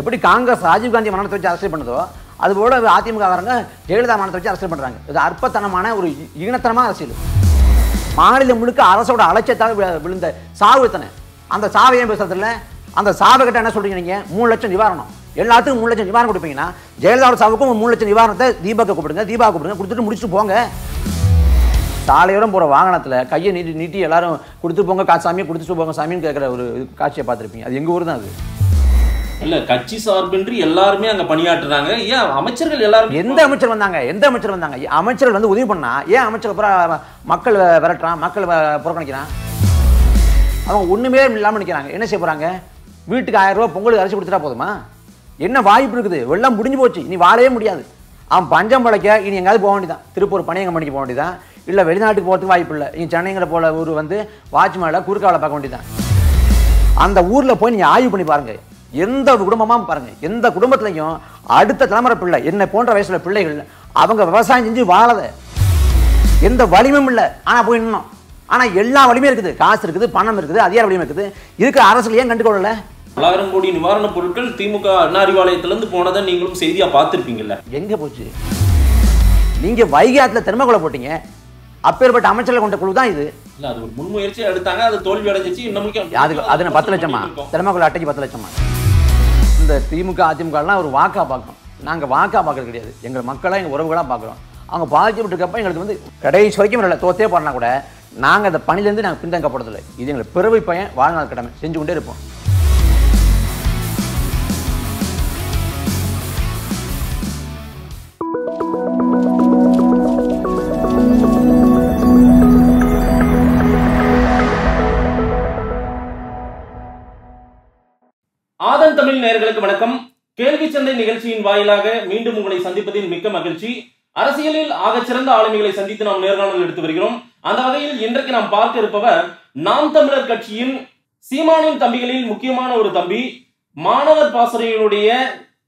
எப்படி காங்கிரஸ் ராஜீவ்காந்தி மரணத்தை வச்சு அரசியல் பண்ணுதோ அதுபோல அதிமுககாரங்க ஜெயலலிதா மரணத்தை வச்சு அரசியல் பண்றாங்க. இது அற்பத்தனமான ஒரு ஈனத்தனமான அரசியல். மாநிலம் முழுக்க அரசோட அலட்சியத்தால் விழுந்த சாவு எத்தனை? அந்த சாவை ஏன் பேசுறதில்ல அந்த சாவை கிட்ட என்ன சொல்றீங்க நீங்க? மூணு லட்சம் நிவாரணம். எல்லாத்துக்கும் மூணு லட்சம் நிவாரணம் கொடுப்பீங்கன்னா ஜெயலலிதாவோட சாவுக்கும் மூணு லட்சம் நிவாரணத்தை தீபாக்க கூப்பிடுங்க தீபா கூப்பிடுங்க கொடுத்துட்டு முடிச்சுட்டு போங்க. சாலையோரம் போகிற வாகனத்தில் கையை நீட்டி நீட்டி எல்லாரும் கொடுத்து போங்க காசாமி சாமியை கொடுத்துட்டு போங்க சாமின்னு கேட்குற ஒரு காட்சியை பார்த்துருப்பீங்க. அது எங்கள் ஊர் தான் அது? இல்ல கட்சி சார்பின்றி எல்லாருமே அங்க பணியாற்றுறாங்க. ஏன் அமைச்சர்கள் எல்லாரும் எந்த அமைச்சர் வந்தாங்க? எந்த அமைச்சர் வந்தாங்க? அமைச்சர்கள் வந்து உதவி பண்ணா ஏன் அமைச்சர் அப்புறம் மக்கள் விரட்டுறான் மக்கள் புறக்கணிக்கிறான்? அவங்க ஒண்ணுமே இல்லாமல் நிற்கிறாங்க என்ன செய்ய போறாங்க? வீட்டுக்கு ஆயிரம் ரூபாய் பொங்கலுக்கு அரிசி கொடுத்துட்டா போதுமா? என்ன வாய்ப்பு இருக்குது? வெள்ளம் முடிஞ்சு போச்சு. இனி வாழவே முடியாது. அவன் பஞ்சம் பழைக்க இனி எங்கேயாவது போக வேண்டியதான் திருப்பூர் பணியங்கம்பணிக்கு போக வேண்டியதான் இல்லை வெளிநாட்டுக்கு போகிறதுக்கு வாய்ப்பு இல்லை. இனி சென்னைங்கிற போல ஊர் வந்து வாட்ச்மேனில் குறுக்காவலை பார்க்க வேண்டியதான் அந்த ஊர்ல போய் நீங்க ஆய்வு பண்ணி பாருங்க. எந்த குடும்பமா பாருங்க. எந்த குடும்பத்திலையும் அடுத்த தலைமுறை பிள்ளை என்ன போன்ற வயசுல பிள்ளைகள் அவங்க விவசாயம் செஞ்சு வாழத எந்த வலிமையும் இல்லை. ஆனா போய் நின்னோம். ஆனா எல்லா வலிமையும் இருக்குது. காசு இருக்குது பணம் இருக்குது அதிகார வலிமை இருக்குது. இருக்கிற அரசுல ஏன் கண்டுகொள்ளல? தொள்ளாயிரம் கோடி நிவாரணப் பொருட்கள் திமுக அண்ணா போனதை நீங்களும் செய்தியா பார்த்திருப்பீங்கல்ல? எங்க போச்சு? நீங்க வைகை ஆத்துல திறமைக்குள்ள போட்டீங்க. அப்பேற்பட்ட அமைச்சர்கள் கொண்ட குழு தான் இது. இல்ல அது ஒரு முன்முயற்சியா எடுத்தாங்க. அது தோல்வி அடைஞ்சிச்சு. இன்னமும் அதுக்கு அது பத்து லட்சமா? திறமைக்குள்ள அட்டைக்கு பத்து லட்சமா? இந்த திமுக அதிமுகலாம் ஒரு வாக்கா பார்க்கணும். நாங்கள் வாக்கா பார்க்கறது கிடையாது. எங்கள் மக்களாக எங்கள் உறவுகளாக பார்க்குறோம். அவங்க பாதிக்கப்பட்டிருக்கப்ப எங்களுக்கு வந்து கடைசி வரைக்கும் இல்லை தோத்தே பண்ணால் கூட. நாங்கள் அந்த பணிலேருந்து நாங்கள் பின்தங்கப்படுறதில்லை. இது எங்களை பிறவை பையன் வாழ்நாள் கடமை. செஞ்சு கொண்டே இருப்போம். ஆதன் தமிழ் நேர்களுக்கு வணக்கம். கேள்வி சந்தை நிகழ்ச்சியின் வாயிலாக மீண்டும் உங்களை சந்திப்பதில் மிக்க மகிழ்ச்சி. அரசியலில் ஆகச்சிறந்த ஆளுமைகளை சந்தித்து நாம் நேர்காணல் எடுத்து வருகிறோம். அந்த வகையில் இன்றைக்கு நாம் பார்க்க இருப்பவர் நாம் தமிழர் கட்சியின் சீமானின் தம்பிகளில் முக்கியமான ஒரு தம்பி மாணவர் பாசறையினுடைய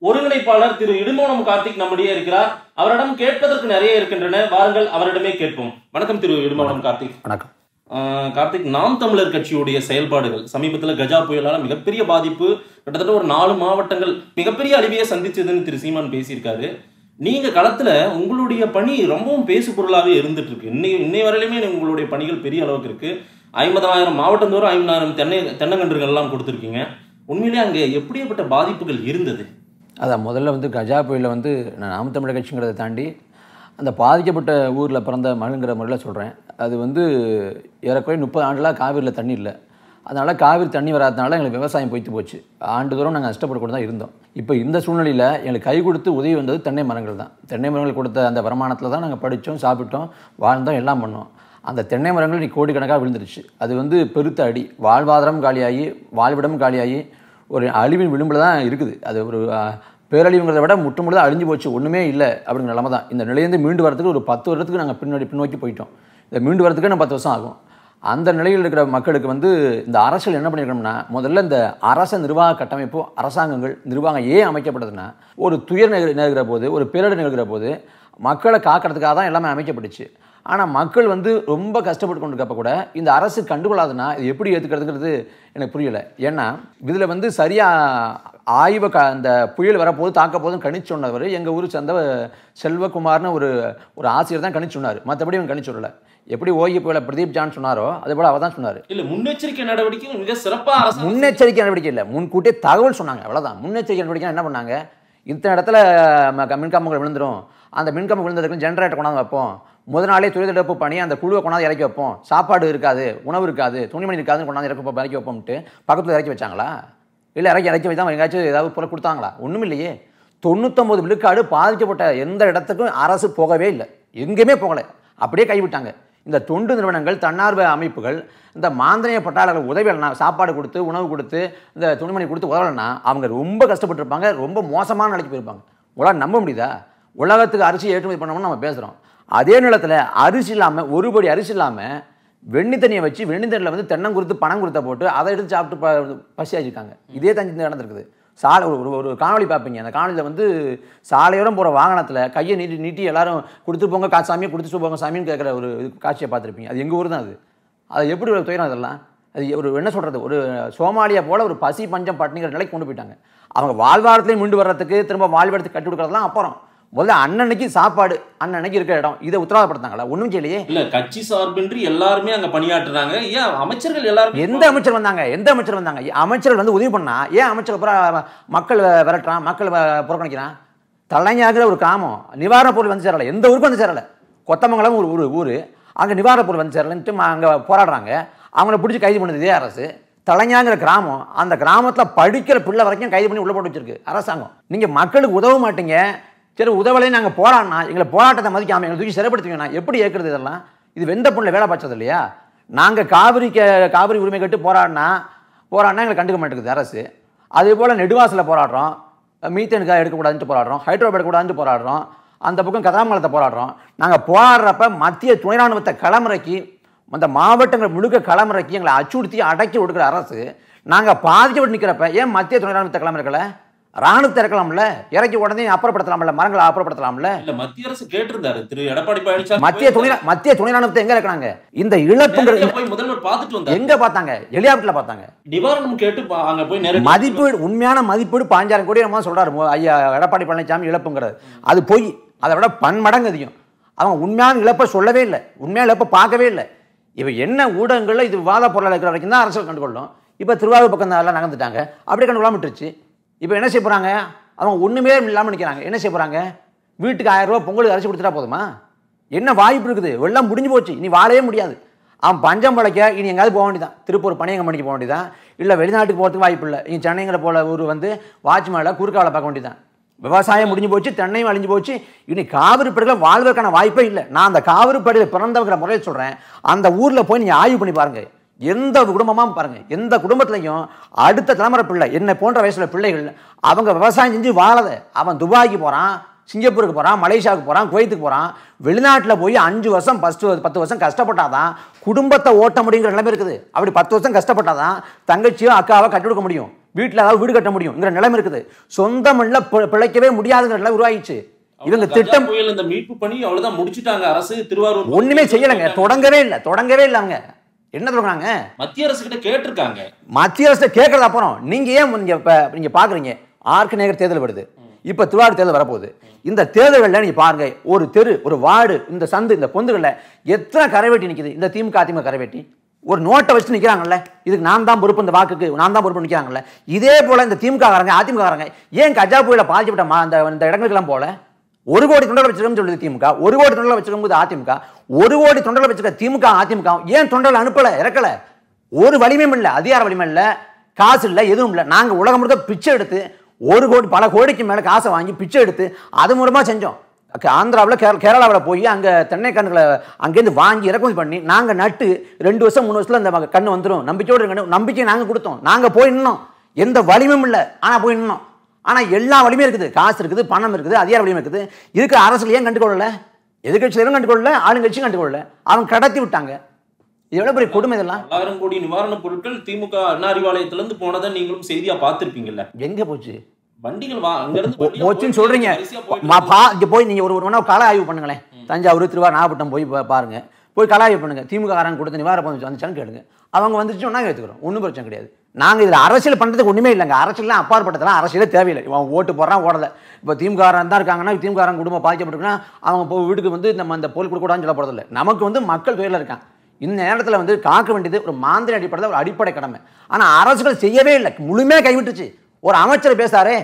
ஒருங்கிணைப்பாளர் திரு இடுமோனம் கார்த்திக் நம்முடைய இருக்கிறார். அவரிடம் கேட்பதற்கு நிறைய இருக்கின்றன. வாருங்கள் அவரிடமே கேட்போம். வணக்கம் திரு இடுமோனம் கார்த்திக். வணக்கம். கார்த்திக் நாம் தமிழர் கட்சியுடைய செயல்பாடுகள். சமீபத்தில் கஜா புயலால் மிகப்பெரிய பாதிப்பு கிட்டத்தட்ட ஒரு நாலு மாவட்டங்கள் மிகப்பெரிய அழிவையை சந்திச்சதுன்னு திரு சீமான் பேசியிருக்காரு. நீங்க களத்துல உங்களுடைய பணி ரொம்பவும் பேசு பொருளாவே இருந்துட்டு இருக்கு இன்னை இன்னை வரையிலுமே உங்களுடைய பணிகள் பெரிய அளவுக்கு இருக்கு. ஐம்பதாயிரம் மாவட்டந்தோறும் ஐம்பதாயிரம் தென்னை தென்னங்கன்றுகள் எல்லாம் கொடுத்துருக்கீங்க. உண்மையிலே அங்கே எப்படியாப்பட்ட பாதிப்புகள் இருந்தது? அதான் முதல்ல வந்து கஜா புயலில் வந்து நான் நாம் தமிழர் கட்சிங்கிறத தாண்டி அந்த பாதிக்கப்பட்ட ஊரில் பிறந்த மகனுங்கிற முறையில் சொல்கிறேன் அது வந்து ஏறக்குறைய முப்பது ஆண்டுலாம் காவிரியில் தண்ணி இல்லை. அதனால் காவிரி தண்ணி வராதனால எங்களுக்கு விவசாயம் போய்த்து போச்சு. ஆண்டுதோறும் நாங்கள் கஷ்டப்பட்டு தான் இருந்தோம். இப்போ இந்த சூழ்நிலையில் எங்களுக்கு கை கொடுத்து உதவி வந்தது தென்னை மரங்கள் தான். தென்னை மரங்கள் கொடுத்த அந்த வருமானத்தில் தான் நாங்கள் படித்தோம் சாப்பிட்டோம் வாழ்ந்தோம் எல்லாம் பண்ணோம். அந்த தென்னை மரங்கள் நீ கோடிக்கணக்காக விழுந்துருச்சு. அது வந்து பெருத்த அடி. வாழ்வாதாரம் காலியாகி வாழ்விடம் காலியாகி ஒரு அழிவின் விளிம்பில் தான் இருக்குது. அது ஒரு பேரழிவுங்கிறத விட முற்று முழுதாக அழிஞ்சு போச்சு. ஒன்றுமே இல்லை அப்படிங்கிற நிலமை தான். இந்த நிலையிலேருந்து மீண்டு வரதுக்கு ஒரு பத்து வருடத்துக்கு நாங்கள் பின்னாடி பின்னோக்கி போயிட்டோம். இந்த மீண்டு வரதுக்கு இன்னும் பத்து வருஷம் ஆகும். அந்த நிலையில் இருக்கிற மக்களுக்கு வந்து இந்த அரசியல் என்ன பண்ணியிருக்கணும்னா முதல்ல இந்த அரச நிர்வாக கட்டமைப்பு அரசாங்கங்கள் நிர்வாகம் ஏன் அமைக்கப்பட்டதுன்னா ஒரு துயர் நிகழ் நிகழ்கிற போது ஒரு பேரிடர் நிகழ்கிற போது மக்களை காக்கிறதுக்காக தான் எல்லாமே அமைக்கப்பட்டுச்சு. ஆனால் மக்கள் வந்து ரொம்ப கஷ்டப்பட்டு கொண்டிருக்கப்ப கூட இந்த அரசு கண்டுகொள்ளாதுன்னா இது எப்படி ஏற்றுக்கிறதுங்கிறது எனக்கு புரியலை. ஏன்னா இதில் வந்து சரியாக ஆய்வை க அந்த புயல் வரப்போது தாக்க போதும் கணிச்சு சொன்னவர் எங்கள் ஊர் சேர்ந்த செல்வகுமார்னு ஒரு ஒரு ஆசிரியர் தான் கணிச்சு சொன்னார் மற்றபடி அவன் கணிச்சு சொல்லலை எப்படி ஓகி புயலை பிரதீப் ஜான் சொன்னாரோ அதே போல் அவர் தான் சொன்னார். இல்ல முன்னெச்சரிக்கை நடவடிக்கை மிக சிறப்பா அரசு முன்னெச்சரிக்கை நடவடிக்கை இல்லை. முன்கூட்டியே தகவல் சொன்னாங்க. அவ்வளவுதான். முன்னெச்சரிக்கை நடவடிக்கை என்ன பண்ணாங்க? இத்தனை இடத்துல மின்கம்பங்கள் விழுந்துரும். அந்த மின்கம்பம் விழுந்ததுக்கு ஜென்ரேட்டர் கொண்டாந்து வைப்போம். முத நாளே துரிதெடுப்பு பண்ணி அந்த குழுவை கொண்டாந்து இறக்கி வைப்போம். சாப்பாடு இருக்காது உணவு இருக்காது துணிமணி இருக்காதுன்னு கொண்டாந்து இறக்கி இறக்கி வைப்போம்ட்டு பக்கத்தில் இறக்கி வச்சாங்களா? இல்லை இறக்கி இறக்கி வைத்தா எங்கேயாச்சும் ஏதாவது பொருள் கொடுத்தாங்களா? ஒன்றும் இல்லையே. தொண்ணூத்தொம்பது விழுக்காடு பாதிக்கப்பட்ட எந்த இடத்துக்கும் அரசு போகவே இல்லை. எங்கேயுமே போகலை. அப்படியே கைவிட்டாங்க. இந்த தொண்டு நிறுவனங்கள் தன்னார்வ அமைப்புகள் இந்த மாந்திரைய பட்டாளர்கள் உதவியலைனா சாப்பாடு கொடுத்து உணவு கொடுத்து இந்த துணிமணி கொடுத்து உதவலைன்னா அவங்க ரொம்ப கஷ்டப்பட்டிருப்பாங்க ரொம்ப மோசமான நிலைக்கு போயிருப்பாங்க. உங்களால் நம்ப முடியுதா? உலகத்துக்கு அரிசி ஏற்றுமதி பண்ணோம்னு நம்ம பேசுகிறோம் அதே நிலத்தில் அரிசி இல்லாமல் ஒரு படி அரிசி இல்லாமல் வெண்ணி தண்ணியை வச்சு வெண்ணி தண்ணியில் வந்து தென்னம் கொடுத்து பணம் கொடுத்த போட்டு அதை எடுத்து சாப்பிட்டு ப பசி இதே தஞ்சி நடந்திருக்குது. சாலை ஒரு ஒரு- ஒரு காணொளி பார்ப்பீங்க. அந்த காணொலியில் வந்து சாலையோரம் போகிற வாகனத்தில் கையை நீட்டி நீட்டி எல்லாரும் கொடுத்து போங்க கா சாமியை கொடுத்துட்டு போங்க சாமின்னு கேட்குற ஒரு காட்சியை பார்த்துருப்பீங்க. அது எங்கள் ஊர் தான் அது. அது எப்படி ஒரு துயரம் அதெல்லாம்? அது ஒரு என்ன சொல்கிறது ஒரு சோமாலியா போல் ஒரு பசி பஞ்சம் பட்டினிங்கிற நிலைக்கு கொண்டு போயிட்டாங்க. அவங்க வாழ்வாரத்துலேயும் மீண்டு வர்றதுக்கு திரும்ப வாழ்வெடுத்து கட்டி கொடுக்குறதுலாம் அப்புறம். முதல்ல அன்னன்னைக்கு சாப்பாடு அன்னன்னைக்கு இருக்கிற இடம். இதை உத்தரவாதப்படுத்தாங்களா ஒன்றும் செய்யலையே. இல்ல கட்சி சார்பின்றி எல்லாருமே அங்க பணியாற்றுறாங்க. ஏன் அமைச்சர்கள் எல்லாருமே எந்த அமைச்சர் வந்தாங்க? எந்த அமைச்சர் வந்தாங்க? அமைச்சர்கள் வந்து உதவி பண்ணா? ஏன் அமைச்சர் அப்புறம் மக்கள் விரட்டுறான்? மக்கள் புறக்கணிக்கிறான்? தலைஞாகிற ஒரு கிராமம் நிவாரணப் பொருள் வந்து சேரல. எந்த ஊருக்கும் வந்து சேரல. கொத்தமங்கலம் ஒரு ஊர் ஊர். அங்கே நிவாரணப் பொருள் வந்து சேரலன்ட்டு அங்கே போராடுறாங்க. அவங்கள பிடிச்சி கைது பண்ணுது அரசு. தலைஞாங்கிற கிராமம் அந்த கிராமத்தில் படிக்கிற பிள்ளை வரைக்கும் கைது பண்ணி உள்ள போட்டு வச்சிருக்கு அரசாங்கம். நீங்கள் மக்களுக்கு உதவ மாட்டீங்க. சரி உதவலைன்னு நாங்கள் போராடினா எங்களை போராட்டத்தை மதிக்காமல் எங்களை தூக்கி சிறைப்படுத்துவீங்கன்னா எப்படி ஏற்கிறது இதெல்லாம்? இது வெந்த பொண்ணில் வேலை பார்த்தது இல்லையா? நாங்கள் காவிரி காவிரி உரிமை கட்டு போராடினா போராடினா எங்களை கண்டுக்க மாட்டேங்குது அரசு. அதே போல் நெடுவாசலில் போராடுறோம். மீத்தேனுக்காக எடுக்கக்கூடாதுன்ட்டு போராடுறோம். ஹைட்ரோ எடுக்கக்கூடாதுன்ட்டு போராடுறோம். அந்த பக்கம் கதாமங்கலத்தை போராடுறோம். நாங்கள் போராடுறப்ப மத்திய துணை ராணுவத்தை களமிறக்கி அந்த மாவட்டங்கள் முழுக்க களமிறக்கி எங்களை அச்சுறுத்தி அடக்கி ஒடுக்கிற அரசு நாங்கள் பாதிக்கப்பட்டு நிற்கிறப்ப ஏன் மத்திய துணை ராணுவத்தை களமிறக்கலை? ராணுவத்தை இறக்கலாம்ல இறக்கி உடனே அப்புறப்படுத்தலாம்ல? மரங்களை அப்புறப்படுத்தலாம்ல? இல்ல மத்திய அரசு கேட்டிருந்தாரு. திரு. எடப்பாடி பழனிசாமி மத்திய துணை மத்திய துணை ராணுவத்தை எங்க இறக்குனாங்க இந்த இழப்புங்கிறது போய் முதல்வர் பார்த்துட்டு வந்தாரு. எங்க பார்த்தாங்க? எலியாபட்டில் பார்த்தாங்க. நிவாரணம் கேட்டு அங்க போய் மதிப்பீடு உண்மையான மதிப்பீடு பாஞ்சாயிரம் கோடி நம்ம சொல்றாரு. ஐயா எடப்பாடி பழனிசாமி இழப்புங்கிறது. அது பொய் அதை விட பன்மடங்கு அதிகம். அவங்க உண்மையான இழப்பை சொல்லவே இல்லை. உண்மையான இழப்பை பார்க்கவே இல்லை. இப்போ என்ன ஊடகங்களில் இது விவாத பொருளாக இருக்கிற வரைக்கும் தான் அரசியல் கண்டுகொள்ளும். இப்போ திருவாரூர் பக்கம் தான் எல்லாம் நகர்ந்துட்டாங்க. அப்படியே கண்டுகொள்ளாம விட்டுருச்சு. இப்போ என்ன செய்ய போகிறாங்க அவங்க ஒன்றுமே இல்லாமல் நிற்கிறாங்க என்ன செய்ய போகிறாங்க வீட்டுக்கு ஆயிரரூபா பொங்கலுக்கு அரைச்சி கொடுத்துட்டா போதுமா? என்ன வாய்ப்பு இருக்குது? வெள்ளம் முடிஞ்சு போச்சு. இனி வாழவே முடியாது. அவன் பஞ்சம் பழைக்க இனி எங்கேயாவது போக வேண்டியதான் திருப்பூர் பணியங்கம்பணிக்கு போக வேண்டியதான் இல்லை வெளிநாட்டுக்கு போகிறதுக்கு வாய்ப்பு இல்லை. இனி சென்னைங்கிற போல ஊர் வந்து வாட்ச்மேனில் குறுக்காவில் பார்க்க வேண்டியதான் விவசாயம் முடிஞ்சு போச்சு தென்னையும் அழிஞ்சு போச்சு. இனி காவிரி படுகையில் வாழ்வதற்கான வாய்ப்பே இல்லை. நான் அந்த காவிரி படுகையில் பிறந்தவங்கிற முறையில் சொல்கிறேன் அந்த ஊரில் போய் நீங்கள் ஆய்வு பண்ணி பாருங்கள் எந்த குடும்பமாக பாருங்க எந்த குடும்பத்துலையும் அடுத்த தலைமுறை பிள்ளை என்னை போன்ற வயசுல பிள்ளைகள் அவங்க விவசாயம் செஞ்சு வாழத அவன் துபாய்க்கு போகிறான் சிங்கப்பூருக்கு போகிறான் மலேசியாவுக்கு போகிறான் குவைத்துக்கு போகிறான் வெளிநாட்டில் போய் அஞ்சு வருஷம் ஃபஸ்ட்டு பத்து வருஷம் கஷ்டப்பட்டாதான் குடும்பத்தை ஓட்ட முடியுங்கிற நிலைமை இருக்குது. அப்படி பத்து வருஷம் கஷ்டப்பட்டாதான் தங்கச்சியோ அக்காவோ கட்டி கொடுக்க முடியும். வீட்டில் ஏதாவது வீடு கட்ட முடியுங்கிற நிலைமை இருக்குது. சொந்த மண்ணில் பிழைக்கவே முடியாதுங்கிற நிலை உருவாயிடுச்சு. இவங்க திட்டம் புயல் இந்த மீட்பு பணி அவ்வளவுதான் முடிச்சிட்டாங்க. அரசு திருவாரூர் ஒண்ணுமே செய்யலைங்க. தொடங்கவே இல்லை தொடங்கவே இல்லை அவங்க. என்ன தொடங்குறாங்க மத்திய அரசு கிட்ட கேட்டிருக்காங்க. மத்திய அரசு கேட்கறது அப்புறம் நீங்க ஏன் நீங்க இப்ப நீங்க பாக்குறீங்க? ஆர்க்கு நேகர் தேர்தல் வருது. இப்ப திருவாரூர் தேர்தல் வரப்போகுது. இந்த தேர்தல்களில் நீங்க பாருங்க ஒரு தெரு ஒரு வார்டு இந்த சந்து இந்த பொந்துகளில் எத்தனை கரைவேட்டி நிக்குது? இந்த திமுக அதிமுக கரைவேட்டி ஒரு நோட்டை வச்சு நிக்கிறாங்கல்ல இதுக்கு நான் தான் பொறுப்பு இந்த வாக்குக்கு நான் தான் பொறுப்பு நிக்கிறாங்கல்ல. இதே போல இந்த திமுக காரங்க அதிமுக காரங்க ஏன் கஜா புயல பாதிக்கப்பட்ட அந்த இடங்களுக்கெல்லாம் போல? ஒரு கோடி தொண்டர்கள் வச்சிருக்கோம்னு சொல்லுது திமுக. ஒரு கோடி தொண்டர்கள் வச்சிருக்கும் அதிமுக. ஒரு கோடி தொண்டர்கள் வச்சிருக்க திமுக அதிமுக. ஏன் தொண்டர்கள் அனுப்பல இறக்கல? ஒரு வலிமையும் இல்லை அதிகார வலிமை இல்லை காசு இல்லை எதுவும் இல்லை. நாங்கள் உலகம் முழுக்க பிச்சை எடுத்து ஒரு கோடி பல கோடிக்கு மேலே காசை வாங்கி பிச்சை எடுத்து அது மூலமாக செஞ்சோம். ஆந்திராவில் கேர கேரளாவில் போய் அங்கே தென்னை கண்ணுகளை அங்கேருந்து வாங்கி இறக்குமதி பண்ணி நாங்கள் நட்டு ரெண்டு வருஷம் மூணு வருஷத்தில் அந்த கண்ணு வந்துடும் நம்பிக்கையோடு இருக்கணும். நம்பிக்கை நாங்கள் கொடுத்தோம். நாங்கள் போய் நின்னோம். எந்த வலிமையும் இல்லை. ஆனால் போய் நின்னோம். ஆனால் எல்லா வலிமையும் இருக்குது. காசு இருக்குது பணம் இருக்குது அதிகார வலிமை இருக்குது. இருக்கிற அரசியல் ஏன் கண்டுகொள்ளல? எதிர்கட்சியிலும் கண்டுகொள்ளல? ஆளுங்கட்சியும் கண்டுகொள்ளல. அவங்க கடத்தி விட்டாங்க. இது எவ்வளோ பெரிய கொடுமை இதெல்லாம். பல்லாயிரம் கோடி நிவாரணப் பொருட்கள் திமுக அண்ணா போனதை நீங்களும் செய்தியா பார்த்திருப்பீங்கல்ல? எங்கே போச்சு? வண்டிகள் வா அங்க இருந்து போ- வண்டிகள் போச்சுன்னு சொல்றீங்க. இங்க போய் நீங்க ஒரு ஒரு வேணா கள ஆய்வு பண்ணுங்களேன். தஞ்சாவூர் திருவாரூர் நாகப்பட்டினம் போய் பாருங்க. போய் கள ஆய்வு பண்ணுங்க. திமுக காரங்க கொடுத்த நிவாரண பணம் வந்துச்சான்னு கேளுங்க. அவங்க வந்துச்சு நாங்கள் ஏற்றுக்கிறோம் ஒன்றும் பிரச்சனை கிடையாது. நாங்கள் இதில் அரசியல் பண்ணுறதுக்கு ஒன்றுமே இல்லைங்க. அரசியல்லாம் அப்பாற்பட்டதெல்லாம் அரசியலே தேவையில்லை. இவன் ஓட்டு போடுறான் ஓடலை. இப்போ தீம்காரன் தான் இருக்காங்கன்னா திமுக குடும்பம் பாதிக்கப்பட்டிருக்குன்னா அவங்க இப்போ வீட்டுக்கு வந்து நம்ம அந்த பொருள் கொடுக்கூடாதுன்னு சொல்ல போகிறதில்ல நமக்கு வந்து மக்கள் பேரில் இருக்கான் இந்த நேரத்தில் வந்து காக்க வேண்டியது ஒரு மாந்திரி அடிப்படையில் ஒரு அடிப்படை கடமை. ஆனால் அரசுகள் செய்யவே இல்லை. முழுமையாக கைவிட்டுச்சு. ஒரு அமைச்சர் பேசாரே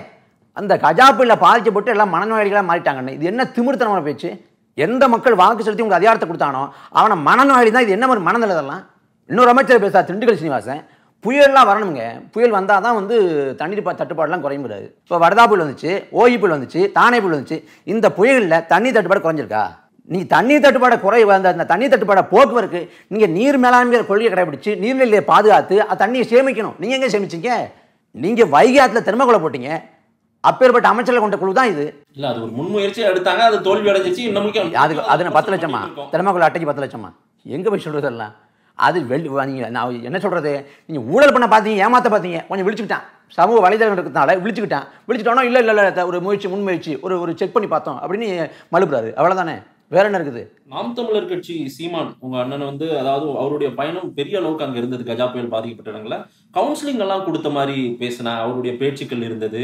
அந்த கஜா புயலில் பாதிக்கப்பட்டு எல்லாம் மனநோயாளிகளாக மாறிட்டாங்கன்னு. இது என்ன திமிர்த்தனமான பேச்சு? எந்த மக்கள் வாக்கு செலுத்தி உங்களுக்கு அதிகாரத்தை கொடுத்தானோ அவனை மனநோயாளி தான் இது என்ன மாதிரி மனநிலை இதெல்லாம்? இன்னொரு அமைச்சர் பேசுகிறார் திண்டுக்கல் சீனிவாசன். புயல்லாம் வரணுங்க புயல் வந்தால் தான் வந்து தண்ணீர் ப- தட்டுப்பாடுலாம் குறைய முடியாது. இப்போ வடதா புயல் வந்துச்சு ஓய் புயல் வந்துச்சு தானே புயல் வந்துச்சு இந்த புயலில் தண்ணீர் தட்டுப்பாடு குறைஞ்சிருக்கா? நீ தண்ணீர் தட்டுப்பாடை குறை அந்த அந்த தண்ணீர் தட்டுப்பாடை போக்குவரத்து நீங்கள் நீர் மேலாண்மை கொள்கையை கடைபிடிச்சு நீர்நிலையை பாதுகாத்து அந்த தண்ணியை சேமிக்கணும். நீங்கள் எங்கே சேமிச்சீங்க? நீங்கள் வைகை ஆற்றுல தெருமக்குள்ள போட்டீங்க. அப்பேற்பட்ட அமைச்சர்களை கொண்ட குழு தான் இது. இல்ல அது ஒரு முன்முயற்சியா எடுத்தாங்க அது தோல்வி அடைஞ்சிச்சு இன்னமும் அது என்ன பத்து லட்சமா? திறமைக்குள்ள அட்டைக்கு பத்து லட்சமா? எங்கே போய் சொல்கிறது எல்லாம்? அது வெளி நீங்கள் நான் என்ன சொல்கிறது நீங்கள் ஊழல் பண்ண பார்த்தீங்க ஏமாற்ற பார்த்தீங்க கொஞ்சம் விழிச்சுக்கிட்டான். சமூக வலைதளம் இருக்கிறதுனால விழிச்சுக்கிட்டான். விழிச்சுட்டானோ இல்லை இல்லை இல்லை ஒரு முயற்சி முன்முயற்சி ஒரு ஒரு செக் பண்ணி பார்த்தோம் அப்படின்னு மழுப்புறாரு அவ்வளோதானே வேற என்ன இருக்குது? நாம் தமிழர் கட்சி சீமான் உங்க அண்ணன் வந்து அதாவது அவருடைய பயணம் பெரிய அளவுக்கு அங்க இருந்தது கஜா புயல் பாதிக்கப்பட்ட கவுன்சிலிங் எல்லாம் கொடுத்த மாதிரி பேசின அவருடைய பேச்சுக்கள் இருந்தது.